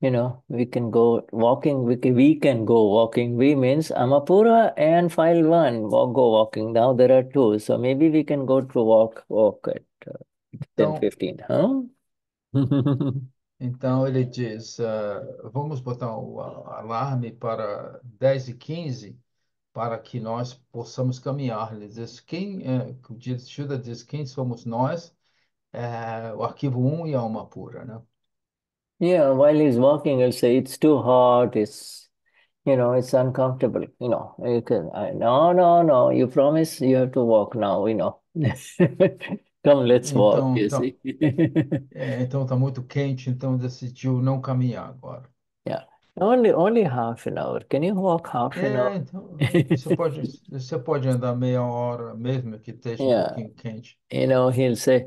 you, know, we can go walking. We can, we can go walking. We means Amapura and file one walk, go walking. Now there are two. So maybe we can go to walk, walk at uh, 10, Então, 15, huh? então ele diz, uh, vamos botar o alarme para 10 e 15 para que nós possamos caminhar. Ele diz, quem, é, o Judas diz, quem somos nós? É, o arquivo 1 e a alma pura, né? Yeah, while he's walking, he'll say it's too hot, it's you know, it's uncomfortable, you know. You can I, no, no, no, you promise you have to walk now, you know. Come, let's walk, Então, you então, see. é, então tá muito quente, então decidiu não caminhar agora. Yeah. Only only half an hour. Can you walk half an É, hour? então, você pode, você pode andar meia hora, mesmo que esteja um Yeah. pouquinho quente. You know, he'll say,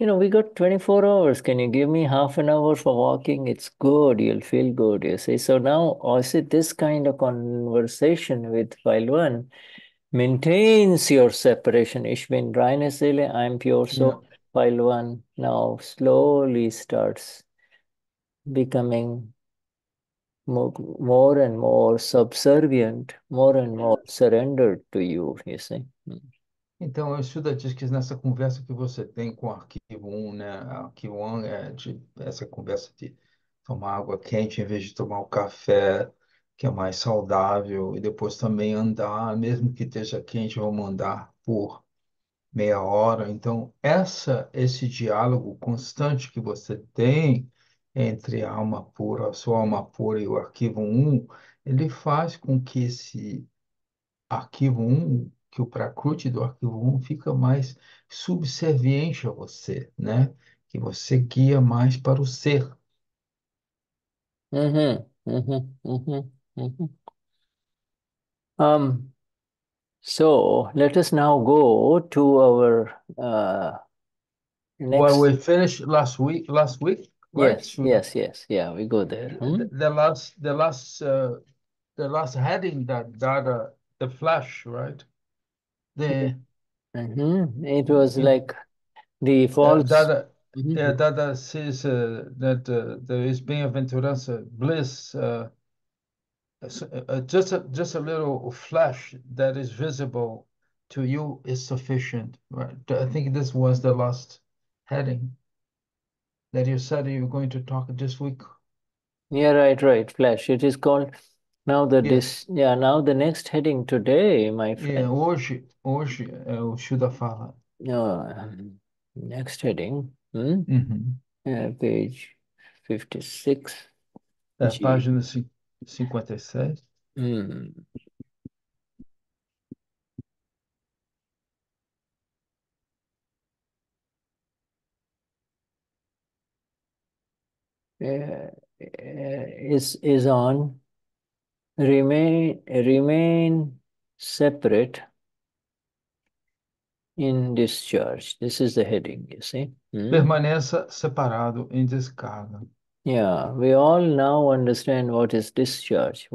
you know, we got 24 hours. Can you give me half an hour for walking? It's good. You'll feel good. You see. So now, also this kind of conversation with file One maintains your separation. Ich bin reine Seele, I'm pure soul. One now slowly starts becoming more, more and more subservient, more and more surrendered to you, you see. Hmm. Então, o Suda diz que nessa conversa que você tem com o arquivo 1, né? Arquivo 1 é de, essa conversa de tomar água quente em vez de tomar o café, que é mais saudável, e depois também andar, mesmo que esteja quente, vamos andar por meia hora. Então, essa, esse diálogo constante que você tem entre a alma pura, a sua alma pura e o arquivo 1, ele faz com que esse arquivo 1, que o Prakriti do arquivo 1 fica mais subserviente a você, né? Que você guia mais para o ser. Mm-hmm, mm-hmm, mm-hmm, mm-hmm. Um, so let us now go to our uh, next. Well, we finished last week, last week, right? Yes, yes, yes. Yeah, we go there. hmm? The, the last, the last, uh, the last heading that Dada, the flash, right? The Mhm. It was like the uh, false. Dada, Mhm. yeah, Dada says uh, that uh, there is bem-aventurança, bliss, uh, s- uh, just a, just a little flash that is visible to you is sufficient, right? I think this was the last heading that you said you were going to talk this week. Yeah, right, right. Flash. It is called now the this. Yeah, now the next heading today, my Yeah, friend. hoje, hoje é o Shuddha fala. Uh, next heading. Hmm? Uhum. Uh, page 56. É, G. página cin- 56. Hmm. Uh, is is on remain remain separate in discharge. This is the heading, you see. Hmm? Permaneça separado em descarga. Yeah, we all now understand what is discharge.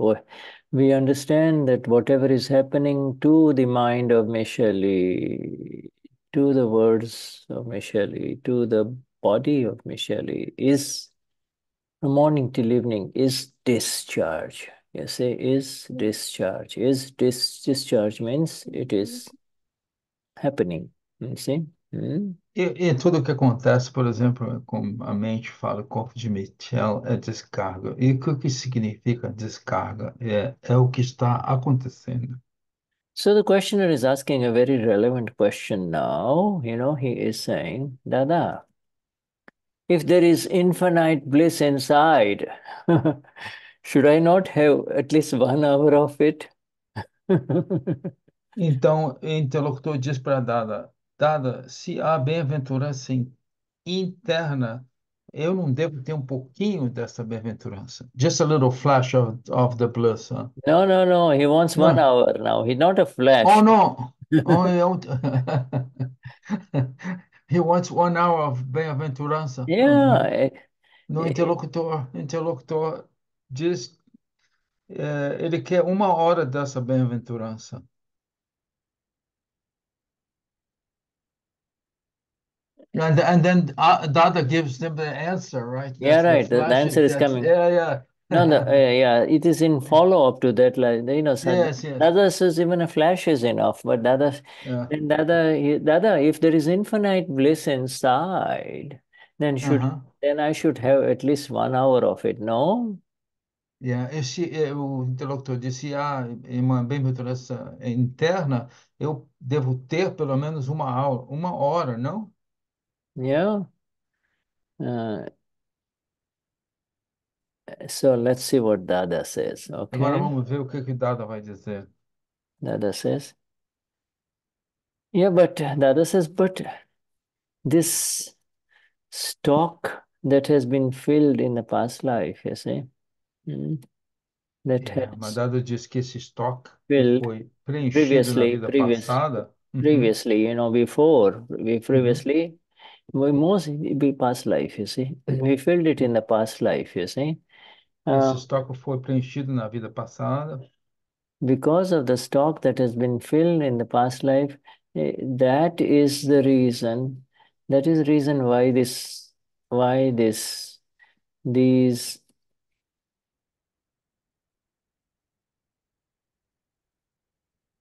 We understand that whatever is happening to the mind of Michele, to the words of Michele, to the body of Michele is from morning till evening is discharge. You say is discharge. Is dis discharge means it is happening. You see? Hmm? E, e tudo o que acontece, por exemplo, como a mente fala, o corpo de Michel é descarga. E o que que significa descarga? É, é o que está acontecendo. So the questioner is asking a very relevant question now. You know, he is saying, Dada, if there is infinite bliss inside, should I not have at least one hour of it? Então, o interlocutor diz para Dada, Dada, se há bem-aventurança in- interna, eu não devo ter um pouquinho dessa bem-aventurança. Just a little flash of, of the bliss. huh? No, no, no. He wants one hour now. He's not a flash. Oh, no! Oh, um- He wants one hour of bem-aventurança. Yeah. Uhum. eh, No eh, interlocutor, interlocutor diz é, ele quer uma hora dessa bem-aventurança. And, and then uh, Dada gives them the answer, right? Yeah, That's right. The, the answer is coming. Yeah, yeah. No, the, uh, yeah, it is in follow up to that. Like you know, so Yes, yes. Dada says even a flash is enough, but Dada, Yeah. then Dada, Dada, if there is infinite bliss inside, then should Aham. then I should have at least one hour of it. No, Yeah. Esse, é, o interlocutor disse, ah, em uma bem-aventurança interna, eu devo ter pelo menos uma aula, uma hora, não? yeah. Uh, so let's see what Dada says. Okay, Agora vamos ver o que que Dada vai dizer. Dada says. Yeah, but Dada says, but this stock that has been filled in the past life, you see, mm, that É, has Dada diz que esse estoque que filled foi preenchido na previously, vida previous, passada, uhum, previously, you know, before, we previously, we most be past life, you see, we filled it in the past life, you see. esse Uh, estoque foi preenchido na vida passada. because of the stock that has been filled in the past life, eh, that is the reason, that is the reason why this, why this, these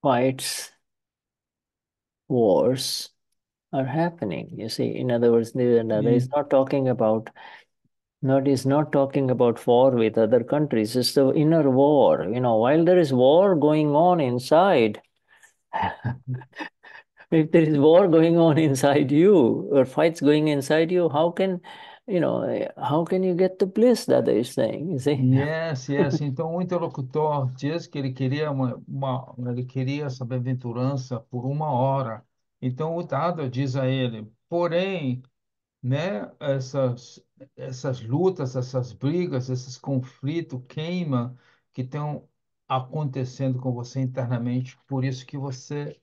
fights, wars are happening. You see, in other words, the another hmm. is not talking about not is not talking about war with other countries. It's the inner war. You know, while there is war going on inside, if there is war going on inside you or fights going inside you, how can you know how can you get the bliss that is saying? You see? yes, yes. Então o interlocutor diz que ele queria uma, uma ele queria essa bem-aventurança por uma hora. Então o Dada diz a ele, porém, né, essas essas lutas, essas brigas, esses conflitos, queima que estão acontecendo com você internamente, por isso que você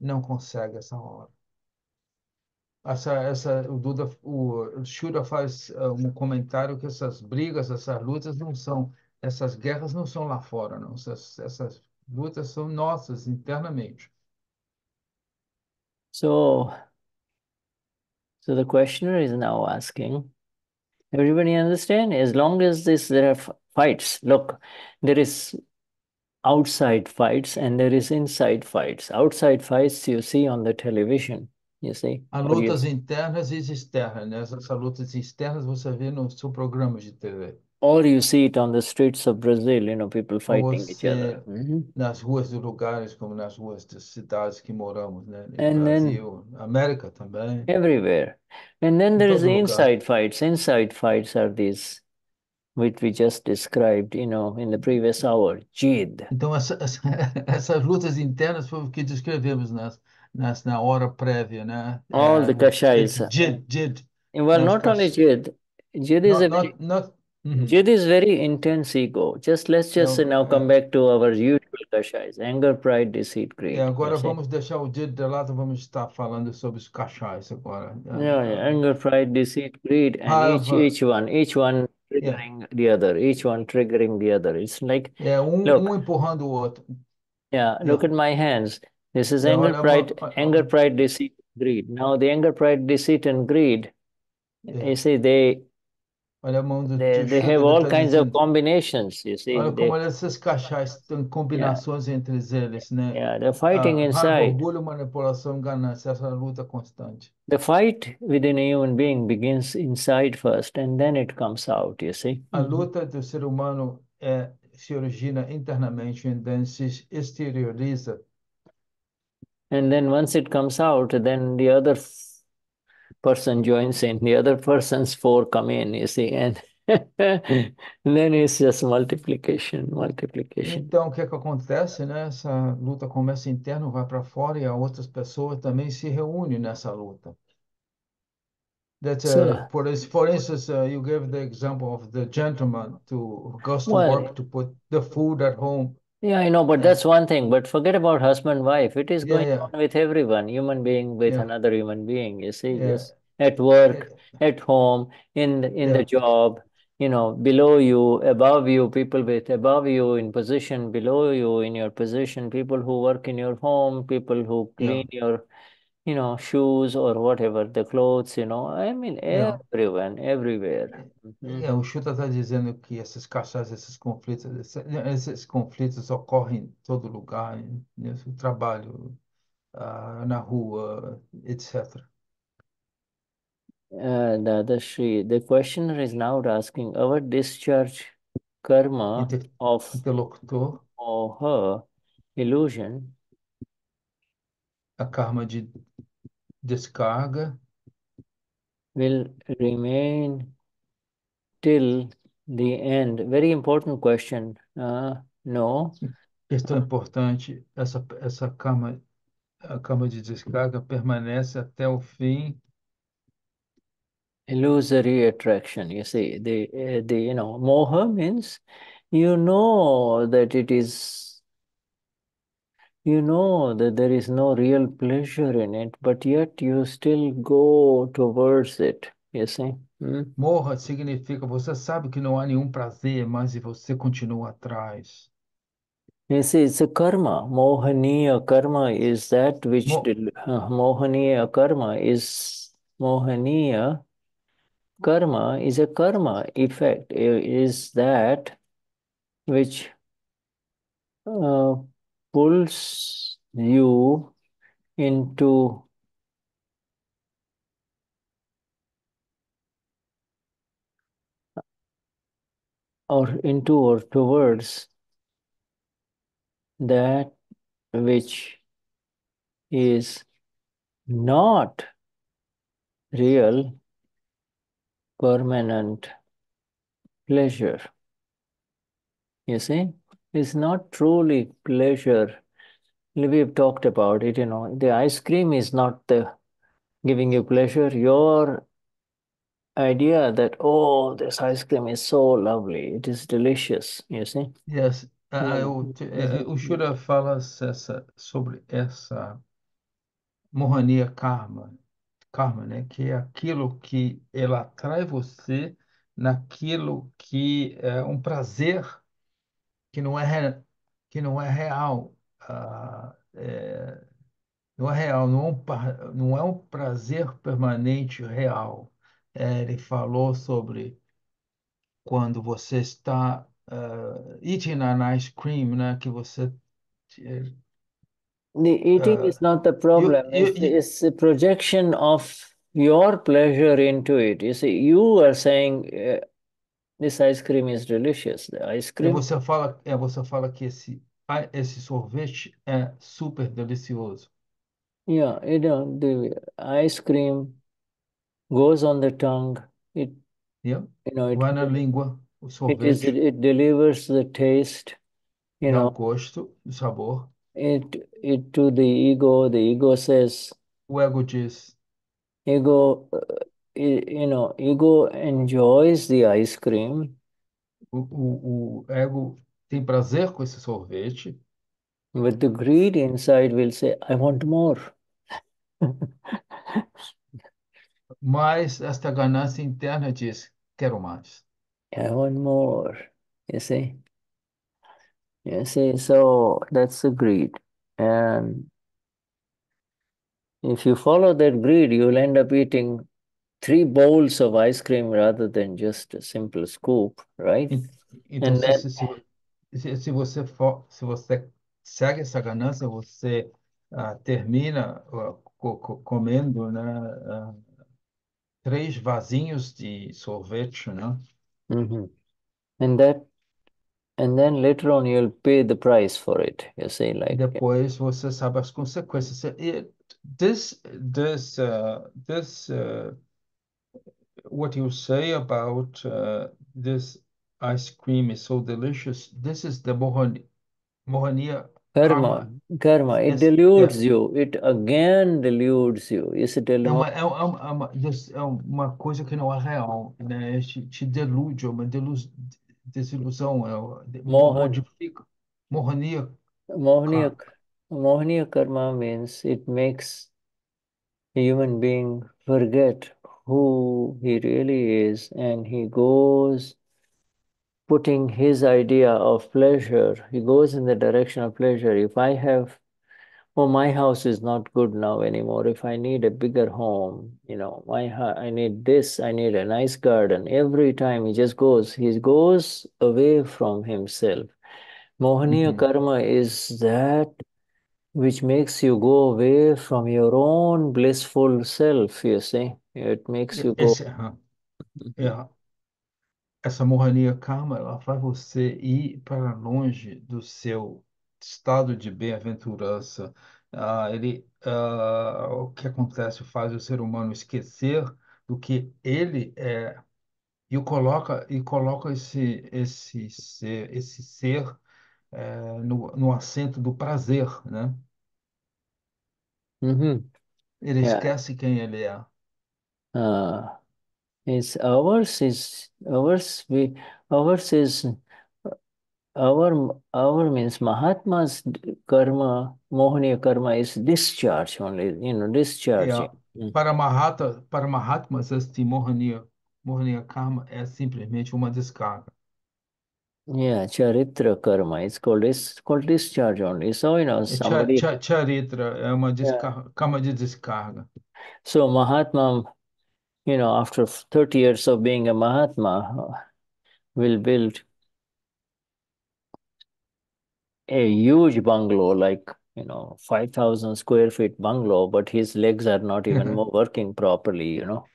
não consegue essa hora. Essa, essa, o Duda, o Shura faz uh, um comentário que essas brigas, essas lutas não são, essas guerras não são lá fora, não. Essas, essas lutas são nossas internamente. So, so the questioner is now asking, everybody understand? As long as this there are fights, look, there is outside fights and there is inside fights. Outside fights you see on the television, you see, Há or you lutas internas e externas, né? Essas lutas externas você vê no seu programa de TV. or you see it on the streets of Brazil, you know, people Ou fighting each other. Mhm. nas ruas de lugares como nas ruas das cidades que moramos, né? No And then Brasil, América também, everywhere. And then there is todo lugar. inside fights. Inside fights are these which we just described, you know, in the previous hour. Jid. Então, essa, essa- essas lutas internas foi o que descrevemos nas, nas, na hora prévia, né? All the É, o kashais. jid, jid, Well, not only cash, Jid. Jid is not, a very not, not, uhum. Jid is very intense ego. Just let's just now come é, back to our usual kashais. Anger, pride, deceit, greed. You agora see? vamos deixar o jid de lado, vamos estar falando sobre os cachais agora. Yeah, yeah. Ah, Anger, pride, deceit, greed, and each raiva, each one, each one triggering the other, each one triggering the other. It's like, é um, look, um empurrando o outro. yeah, look at my hands. This is é, anger, pride, mão, anger, pride, deceit, greed. Now the anger, pride, deceit, and greed, é, you see, they olha a mão they they have all kinds of combinations, you see. olha como They olha esses cachais têm yeah, combinações entre eles, né? yeah, they're fighting Ah, inside. orgulho, manipulação, ganância, essa luta constante. The fight within a human being begins inside first and then it comes out, you see. A luta do ser humano é, se origina internamente e então se exterioriza. And then once it comes out, then the other person joins in, the other person's four come in, you see, and then it's just multiplication, multiplication. Então, o que é que acontece, né? Essa luta começa interno, vai para fora e as outras pessoas também se reúnem nessa luta. That, uh, So, for, for instance, uh, you gave the example of the gentleman to, who goes to well, work to put the food at home. Yeah, I know, but that's one thing. But forget about husband, wife. It is yeah, going yeah, on with everyone, human being with yeah, another human being, you see, yeah, just at work, eh, at home, in the, in the job, you know, below you, above you, people with above you in position, below you in your position, people who work in your home, people who clean your, you know, shoes or whatever, the clothes, you know, I mean, Yeah. everyone, everywhere. Mhm. É, o Chuta está dizendo que esses cachaças, esses conflitos, esses, esses conflitos ocorrem em todo lugar, no trabalho, ah, na rua, etc. Uh, Dadashri, the questioner is now asking our discharge karma Inter- of Interlocutor, or her illusion a karma de descarga will remain till the end. Very important question. Uh, no, Questão importante, essa, essa karma, a karma de descarga permanece até o fim illusory attraction. You see, the uh, the you know moha means you know that it is you know that there is no real pleasure in it, but yet you still go towards it. You see. Hmm? Morra significa você sabe que não há nenhum prazer, mas você continua atrás. You see, it's a karma. Mohaniya karma is that which Mo- uh, Mohaniya karma is Mohaniya karma is a karma effect. i- Is that which uh, pulls you into or into or towards that which is not real permanent pleasure. You see, it's not truly pleasure. We have talked about it, you know, the ice cream is not the giving you pleasure. Your idea that, oh, this ice cream is so lovely, it is delicious, you see. Yes. Eh, o Shura fala essa, sobre essa morrania karma, karma, né? Que é aquilo que ela atrai você naquilo que é um prazer que não é, que não é real. Ah, é, não é real, não é um, não é um prazer permanente real. É, ele falou sobre quando você está uh, eating an ice cream, né? Que você eh, The eating Uh, is not the problem, you- it's, you- it's the projection of your pleasure into it. You see, you are saying uh, this ice cream is delicious. The ice é cream você fala, é você fala que esse ah, esse sorvete é super delicioso. Yeah, you know, the ice cream goes on the tongue. It, Yeah? you know, it, Vai na língua, o it is, sorvete it delivers the taste, you dá o know, gosto, o sabor. it, it to the ego. The ego says, O ego diz, ego, uh, you know, ego enjoys the ice cream, o, o, o ego tem prazer com esse sorvete, but the greed inside will say, I want more. mas esta ganância interna diz, quero mais. I want more. You see? You see, so that's the greed. And if you follow that greed, you'll end up eating three bowls of ice cream rather than just a simple scoop, right? En- Então, And se, then- se, se, se- você for, se você segue essa ganância, você ah, termina ah, co- co- comendo, né, ah, três vasinhos de sorvete, né? Mhm. And that, and then later on you'll pay the price for it. You see, E like depois você sabe as consequências. E this, this, uh, this, uh, what you say about uh, this ice cream is so delicious. This is the mohan, mohania karma, karma, it Yes, deludes yes. you. It again deludes you. Is it É uma, delude? é, uma, é, uma, des- é um, uma coisa que não é real, né? Te, te delude, é uma delus, desilusão, é, o- de- Mohan. modifica, morrania. Mohaniya, Mohaniya karma means it makes a human being forget who he really is and he goes putting his idea of pleasure. He goes in the direction of pleasure. If I have, oh, my house is not good now anymore. If I need a bigger home, you know, my I need this. I need a nice garden. Every time he just goes, he goes away from himself. Mohaniya Mhm. karma is that which makes you go away from your own blissful self, you see. It makes you go. Esse, aham. É, essa morrania karma, ela faz você ir para longe do seu estado de bem-aventurança. Ah, ele, ah, o que acontece faz o ser humano esquecer do que ele é e o coloca e coloca esse esse ser, esse ser eh, no, no assento do prazer, né? Mhm. Ele Yeah. esquece quem ele é. Uh, it's ours is ours we ours is our our means Mahatma's karma, Mohaniya karma is discharge only, you know, discharging. É, Mm. para Mahata, para Mahatmas, este Mohaniya, Mohaniya karma é simplesmente uma descarga. Yeah, charitra karma. It's called it's called discharge only. So you know cha, somebody. cha, charitra é uma Yeah. descarga, karma de descarga. So Mahatma, you know, after 30 years of being a Mahatma, uh, will build a huge bungalow, like, you know, 5,000 square feet bungalow, but his legs are not even more working properly, you know.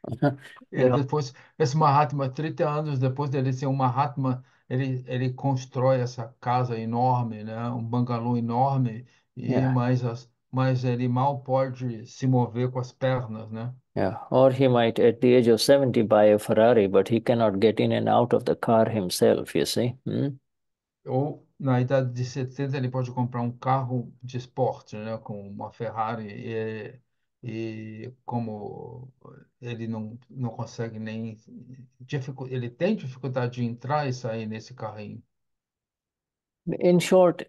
Know, depois, esse Mahatma, 30 anos depois dele ser um Mahatma, ele, ele constrói essa casa enorme, né? Um bangalô enorme, e yeah, mas, as, mas ele mal pode se mover com as pernas, né? yeah. Or he might, at the age of 70, buy a Ferrari, but he cannot get in and out of the car himself, you see. Hmm? Ou na idade de 70 ele pode comprar um carro de esporte, né? Com uma Ferrari, e, e como ele não, não consegue nem... Ele tem dificuldade de entrar e sair nesse carrinho. In short,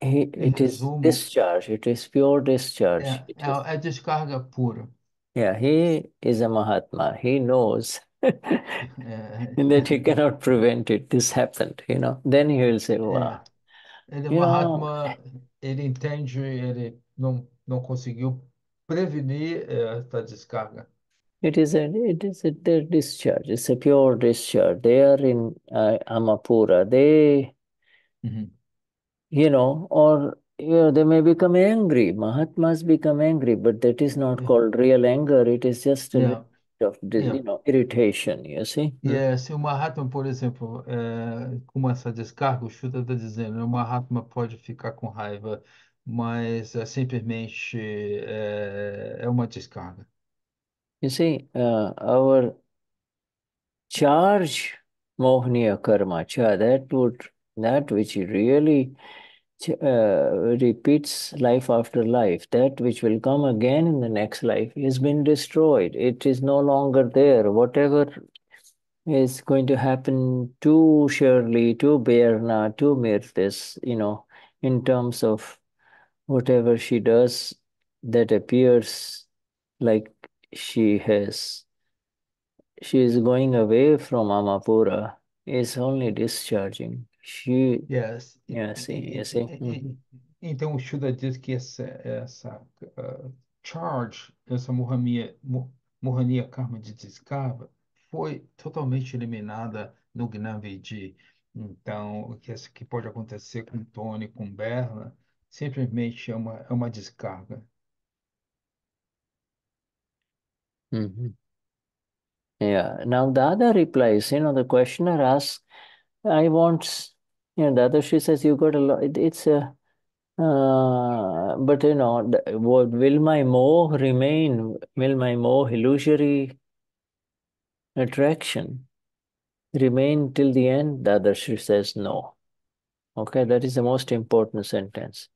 he, Em it is resumo, discharge, it is pure discharge. É, It is, é, é descarga pura. yeah, he is a Mahatma. He knows É, that he cannot prevent it. This happened, you know. Then he will say, wow, é, ele, you know, Mahatma, ele entende, ele não, não conseguiu prevenir eh, essa descarga. it is a it is a their discharge. It's a pure discharge. They are in uh, Amapura. They, Uhum. you know, or you know, they may become angry. Mahatmas become angry, but that is not Yeah. called real anger. It is just a Yeah. of dis- Yeah. you know irritation. You see. Hmm? é, se o Mahatma, por exemplo, é, com essa descarga, o Shuddha está dizendo, o Mahatma pode ficar com raiva, mas é simplesmente é, é uma descarga. You see, uh, our charge mohniya karma, cha, that would that which really uh, repeats life after life, that which will come again in the next life, has been destroyed. It is no longer there. Whatever is going to happen to Shirley, to Berna, to Mirtis, you know, in terms of whatever she does that appears like she has she is going away from Amapura is only discharging. She, Yes. Yeah, see, you see. Mhm. Então, o Shuddha diz que essa, essa uh, charge, essa morrania, mo- morrania karma de descarga, foi totalmente eliminada no Gnavidi. Então, o que, que pode acontecer com Tony, com Berna, simplesmente é uma, é uma descarga. Mhm. Yeah. Now the other replies, you know, the questioner asks, I want, you know, the other she says, you got a lot, it, it's a, uh, but you know, the, what will my moh remain? Will my moh illusory attraction remain till the end? The other she says, no. Okay, that is the most important sentence.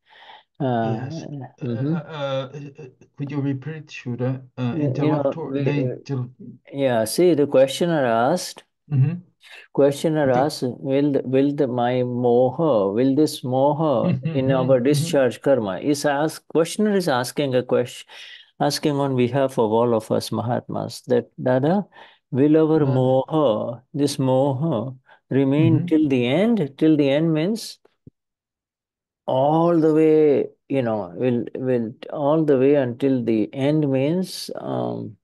Uh, Yes. Uh, uh, uh, could you repeat, Shuddha? Uh, You know, interlocutor, we, the inter- yeah, see, the questioner asked, Mhm. questioner Então, asks, will will the, my moha, will this moha in Uhum, our uhum, discharge karma? Is asked, questioner is asking a question, asking on behalf of all of us Mahatmas that Dada, will our moha, this moha, remain Mhm. till the end. Till the end means all the way, you know, will will all the way until the end means um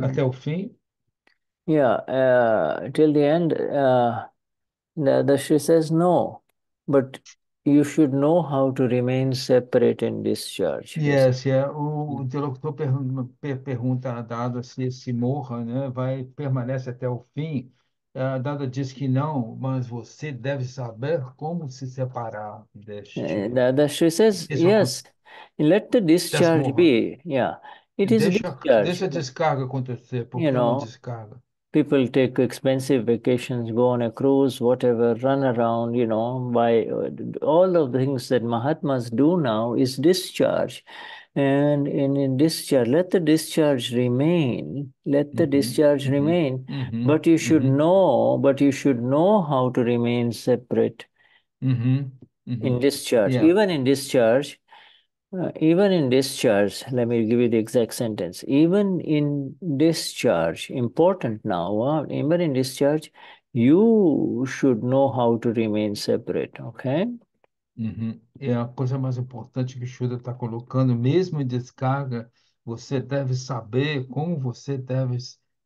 Até o fim. yeah, uh, till the end, uh, the, the Shri says no, but you should know how to remain separate discharge. He says. Yes, yeah. O interlocutor pergun- per- pergunta a Dada se esse morra, né, vai permanece até o fim. A Dada diz que não, mas você deve saber como se separar Uh, deste. the, the Shri says, Esse é o yes, let the discharge be. Yeah, it is Deixa, discharge. deixa a descarga acontecer, porque You know, descarga. people take expensive vacations, go on a cruise, whatever, run around, you know, by all of the things that Mahatmas do now is discharge. And in, in discharge, let the discharge remain, let the Uhum, discharge uhum, remain. uhum, But you should uhum, know, but you should know how to remain separate uhum, in discharge. Yeah. Even in discharge, uh, even in discharge, let me give you the exact sentence. Even in discharge, important now, uh, even in discharge, you should know how to remain separate, okay? Uhum. É a coisa mais importante que o Shuddha está colocando, mesmo em descarga, você deve saber como você deve,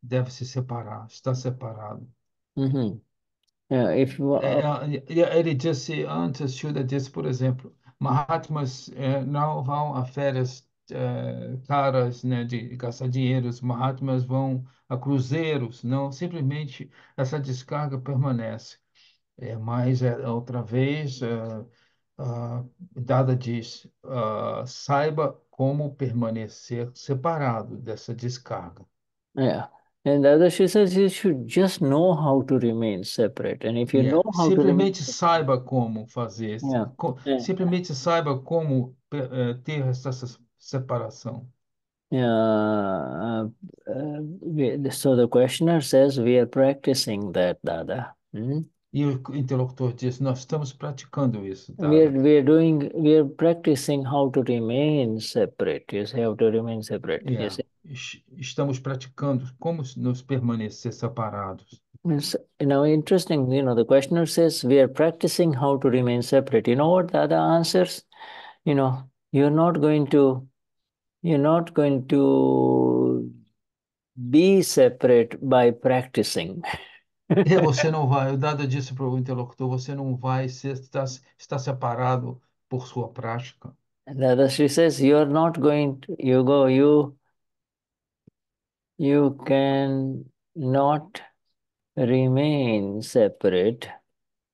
deve se separar, estar separado. Yeah, if you, É, uh, é, é, ele disse antes, Shuddha disse, por exemplo, Mahatmas é, não vão a férias é, caras, né, de gastar dinheiro, os Mahatmas vão a cruzeiros, não, simplesmente essa descarga permanece. É, mas é, outra vez, é, ah, Dada diz, ah, saiba como permanecer separado dessa descarga. yeah. And the other she says you should just know how to remain separate. And if you é, know how to remain simplesmente saiba como fazer, yeah. co- Yeah. simplesmente saiba como pe- eh, ter essa se- separação. Yeah, uh, uh, we- so the questioner says we are practicing that, Dada. Hmm? E o interlocutor diz, nós estamos praticando isso, We are Dada. we are doing we are practicing how to remain separate. You say how to remain separate. You es- estamos praticando como nos permanecer separados. It's, now interesting, you know, the questioner says we are practicing how to remain separate. You know what Dada answers? You know, you're not going to you're not going to be separate by practicing. Você não vai, o Dada disse para o interlocutor, você não vai ser, estar, estar separado por sua prática. Dada she says you're not going to you go you you can not remain separate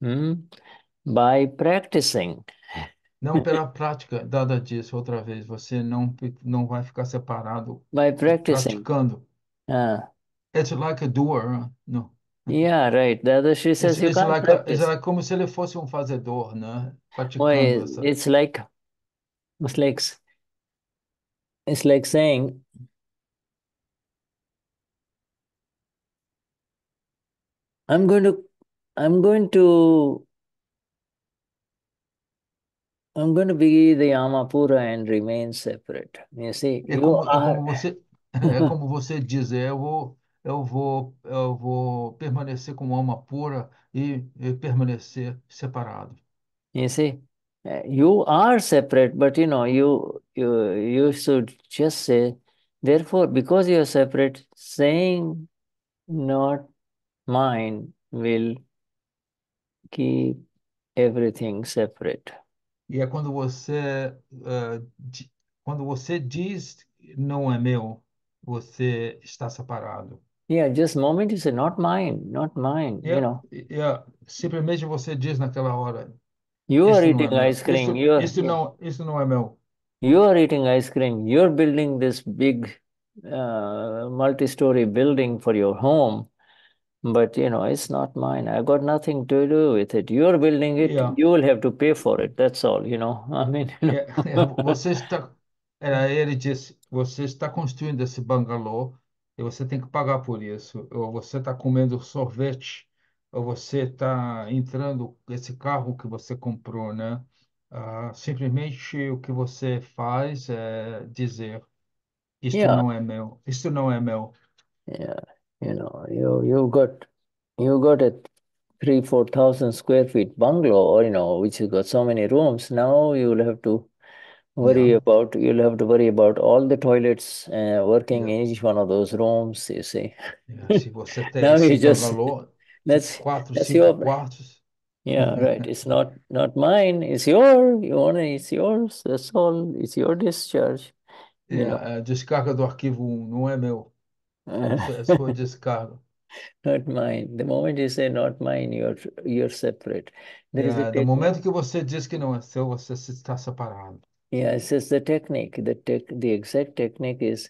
hmm, by practicing. Não pela prática, Dada disse outra vez, você não, não vai ficar separado By practicing. praticando. Ah, It's like a doer, no. Yeah, right. The other she says you it's can't like a, it's practice. like como se ele fosse um fazedor, né? Well, Praticando it- essa. it's like it's like it's like saying I'm going to I'm going to I'm going to be the Amapura and remain separate. You see, É you como, é are você, é como você dizer, eu vou, eu vou, eu vou permanecer como alma pura e, e permanecer separado. You see, uh, you are separate, but you know, you you you should just say, therefore, because you are separate, saying not mine will keep everything separate. E é quando você, eh, di- quando você diz não é meu, você está separado. Yeah, just moment you say, not mine, not mine, you é- know. é- simplesmente você diz naquela hora, You are isso não é eating meu, ice cream, isso, you're isso não, isso não é meu. you are eating ice cream, you're building this big uh, multi-story building for your home. But you know, it's not mine. I got nothing to do with it. You're building it, Yeah. you will have to pay for it. That's all, you know. I mean, you é, know. você está, era, ele disse, você está construindo esse bangalô e você tem que pagar por isso. Ou você está comendo sorvete, ou você está entrando esse carro que você comprou, né? Ah, simplesmente o que você faz é dizer, isto Yeah, não é meu, isto não é meu. yeah, you know, you you got you got a three, four thousand square feet bungalow, you know, which has got so many rooms. Now you'll have to worry Yeah. about you'll have to worry about all the toilets uh, working Yeah. in each one of those rooms. You see, É, se você tem now you just that's quatro, that's cinco your quartos, yeah right. It's not not mine. It's your you own it. It's yours. That's all. It's your discharge. You é, know. a descarga do arquivo 1 não é meu, é sua, sua descarga. Not mine. The moment you say not mine, you're you're separate. There is a É, no technique. momento que você diz que não é seu, você se está separado. Yeah, it's just the technique. The tech, the exact technique is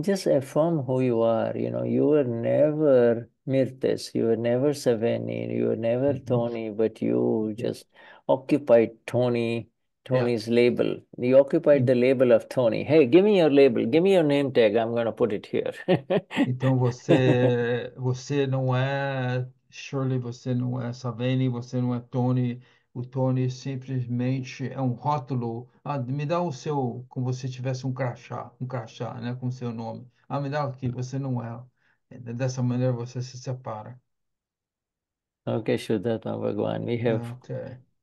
just affirm who you are. You know, you were never Mirtes, you were never Savani, you were never Mhm. Tony, but you just occupied Tony, Yeah. Tony's label. You occupied the label of Tony. Hey, give me your label, give me your name tag. I'm gonna put it here. Então você, você não é Shirley, você não é Savani, você não é Tony. O Tony simplesmente é um rótulo. Ah, me dá o seu, como se tivesse um crachá, um crachá, né, com seu nome. Ah, me dá aqui, você não é. Dessa maneira você se separa. Okay, Shuddhatma Bhagwan. We have Ok.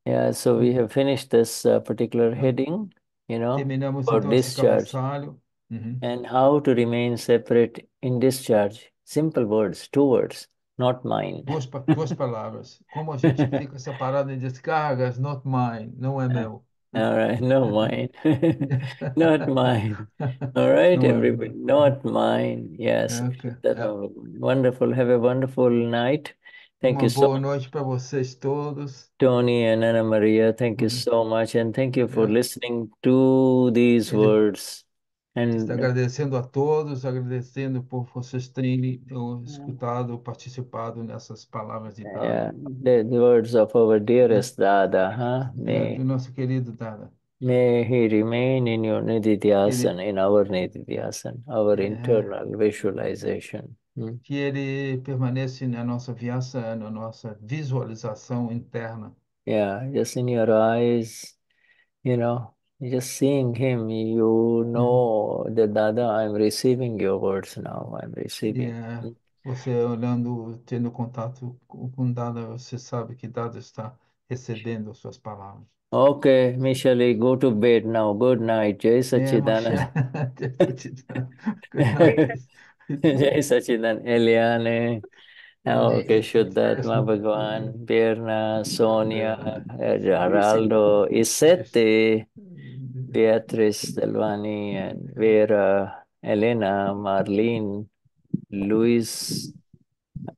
yeah, so we have finished this uh, particular Ah, heading, you know, Terminamos for então esse discharge. cabeçalho. Uhum. And how to remain separate in discharge. Simple words, two words, not mine. Duas, duas palavras. Como a gente fica separado em descargas, not mine, não é meu. All right, no mine. Not mine. All right, Não é everybody, meu. not mine. Yes, Ok. that É. was wonderful. Have a wonderful night. Thank Uma you so boa much, noite para vocês todos. Tony and Anna Maria. Thank you so much, and thank you for É. listening to these words. Está And agradecendo a todos, agradecendo por vocês terem uh, escutado, participado nessas palavras de Dada. yeah, the, words of our É, dearest Dada, huh? é, May do nosso querido Dada. May he remain in your Ele, Nididhyasan, in our Nididhyasan, our é, internal visualization. Hmm. que ele permanece na nossa viaça, na nossa visualização interna. Yeah, just in your eyes, you know, just seeing him, you Uhum. know that Dada, I'm receiving your words now. I'm E receiving. é, você olhando, tendo contato com, com Dada, você sabe que Dada está recebendo as suas palavras. Okay, Mishali, go to bed now. Good night. Jai É, Sachidanand. Good night. Jai Sachidanand. Eliane. Okay, Shuddhatma Bhagwan, Birna, Sonia, Geraldo, Isette, Beatrice Delvani, and Vera, Elena, Marlene, Luis,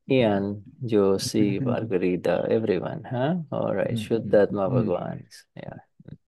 Ian, Josie, Margarita, everyone, huh? All right. Shuddhatma Mm. Bhagwan. Yeah.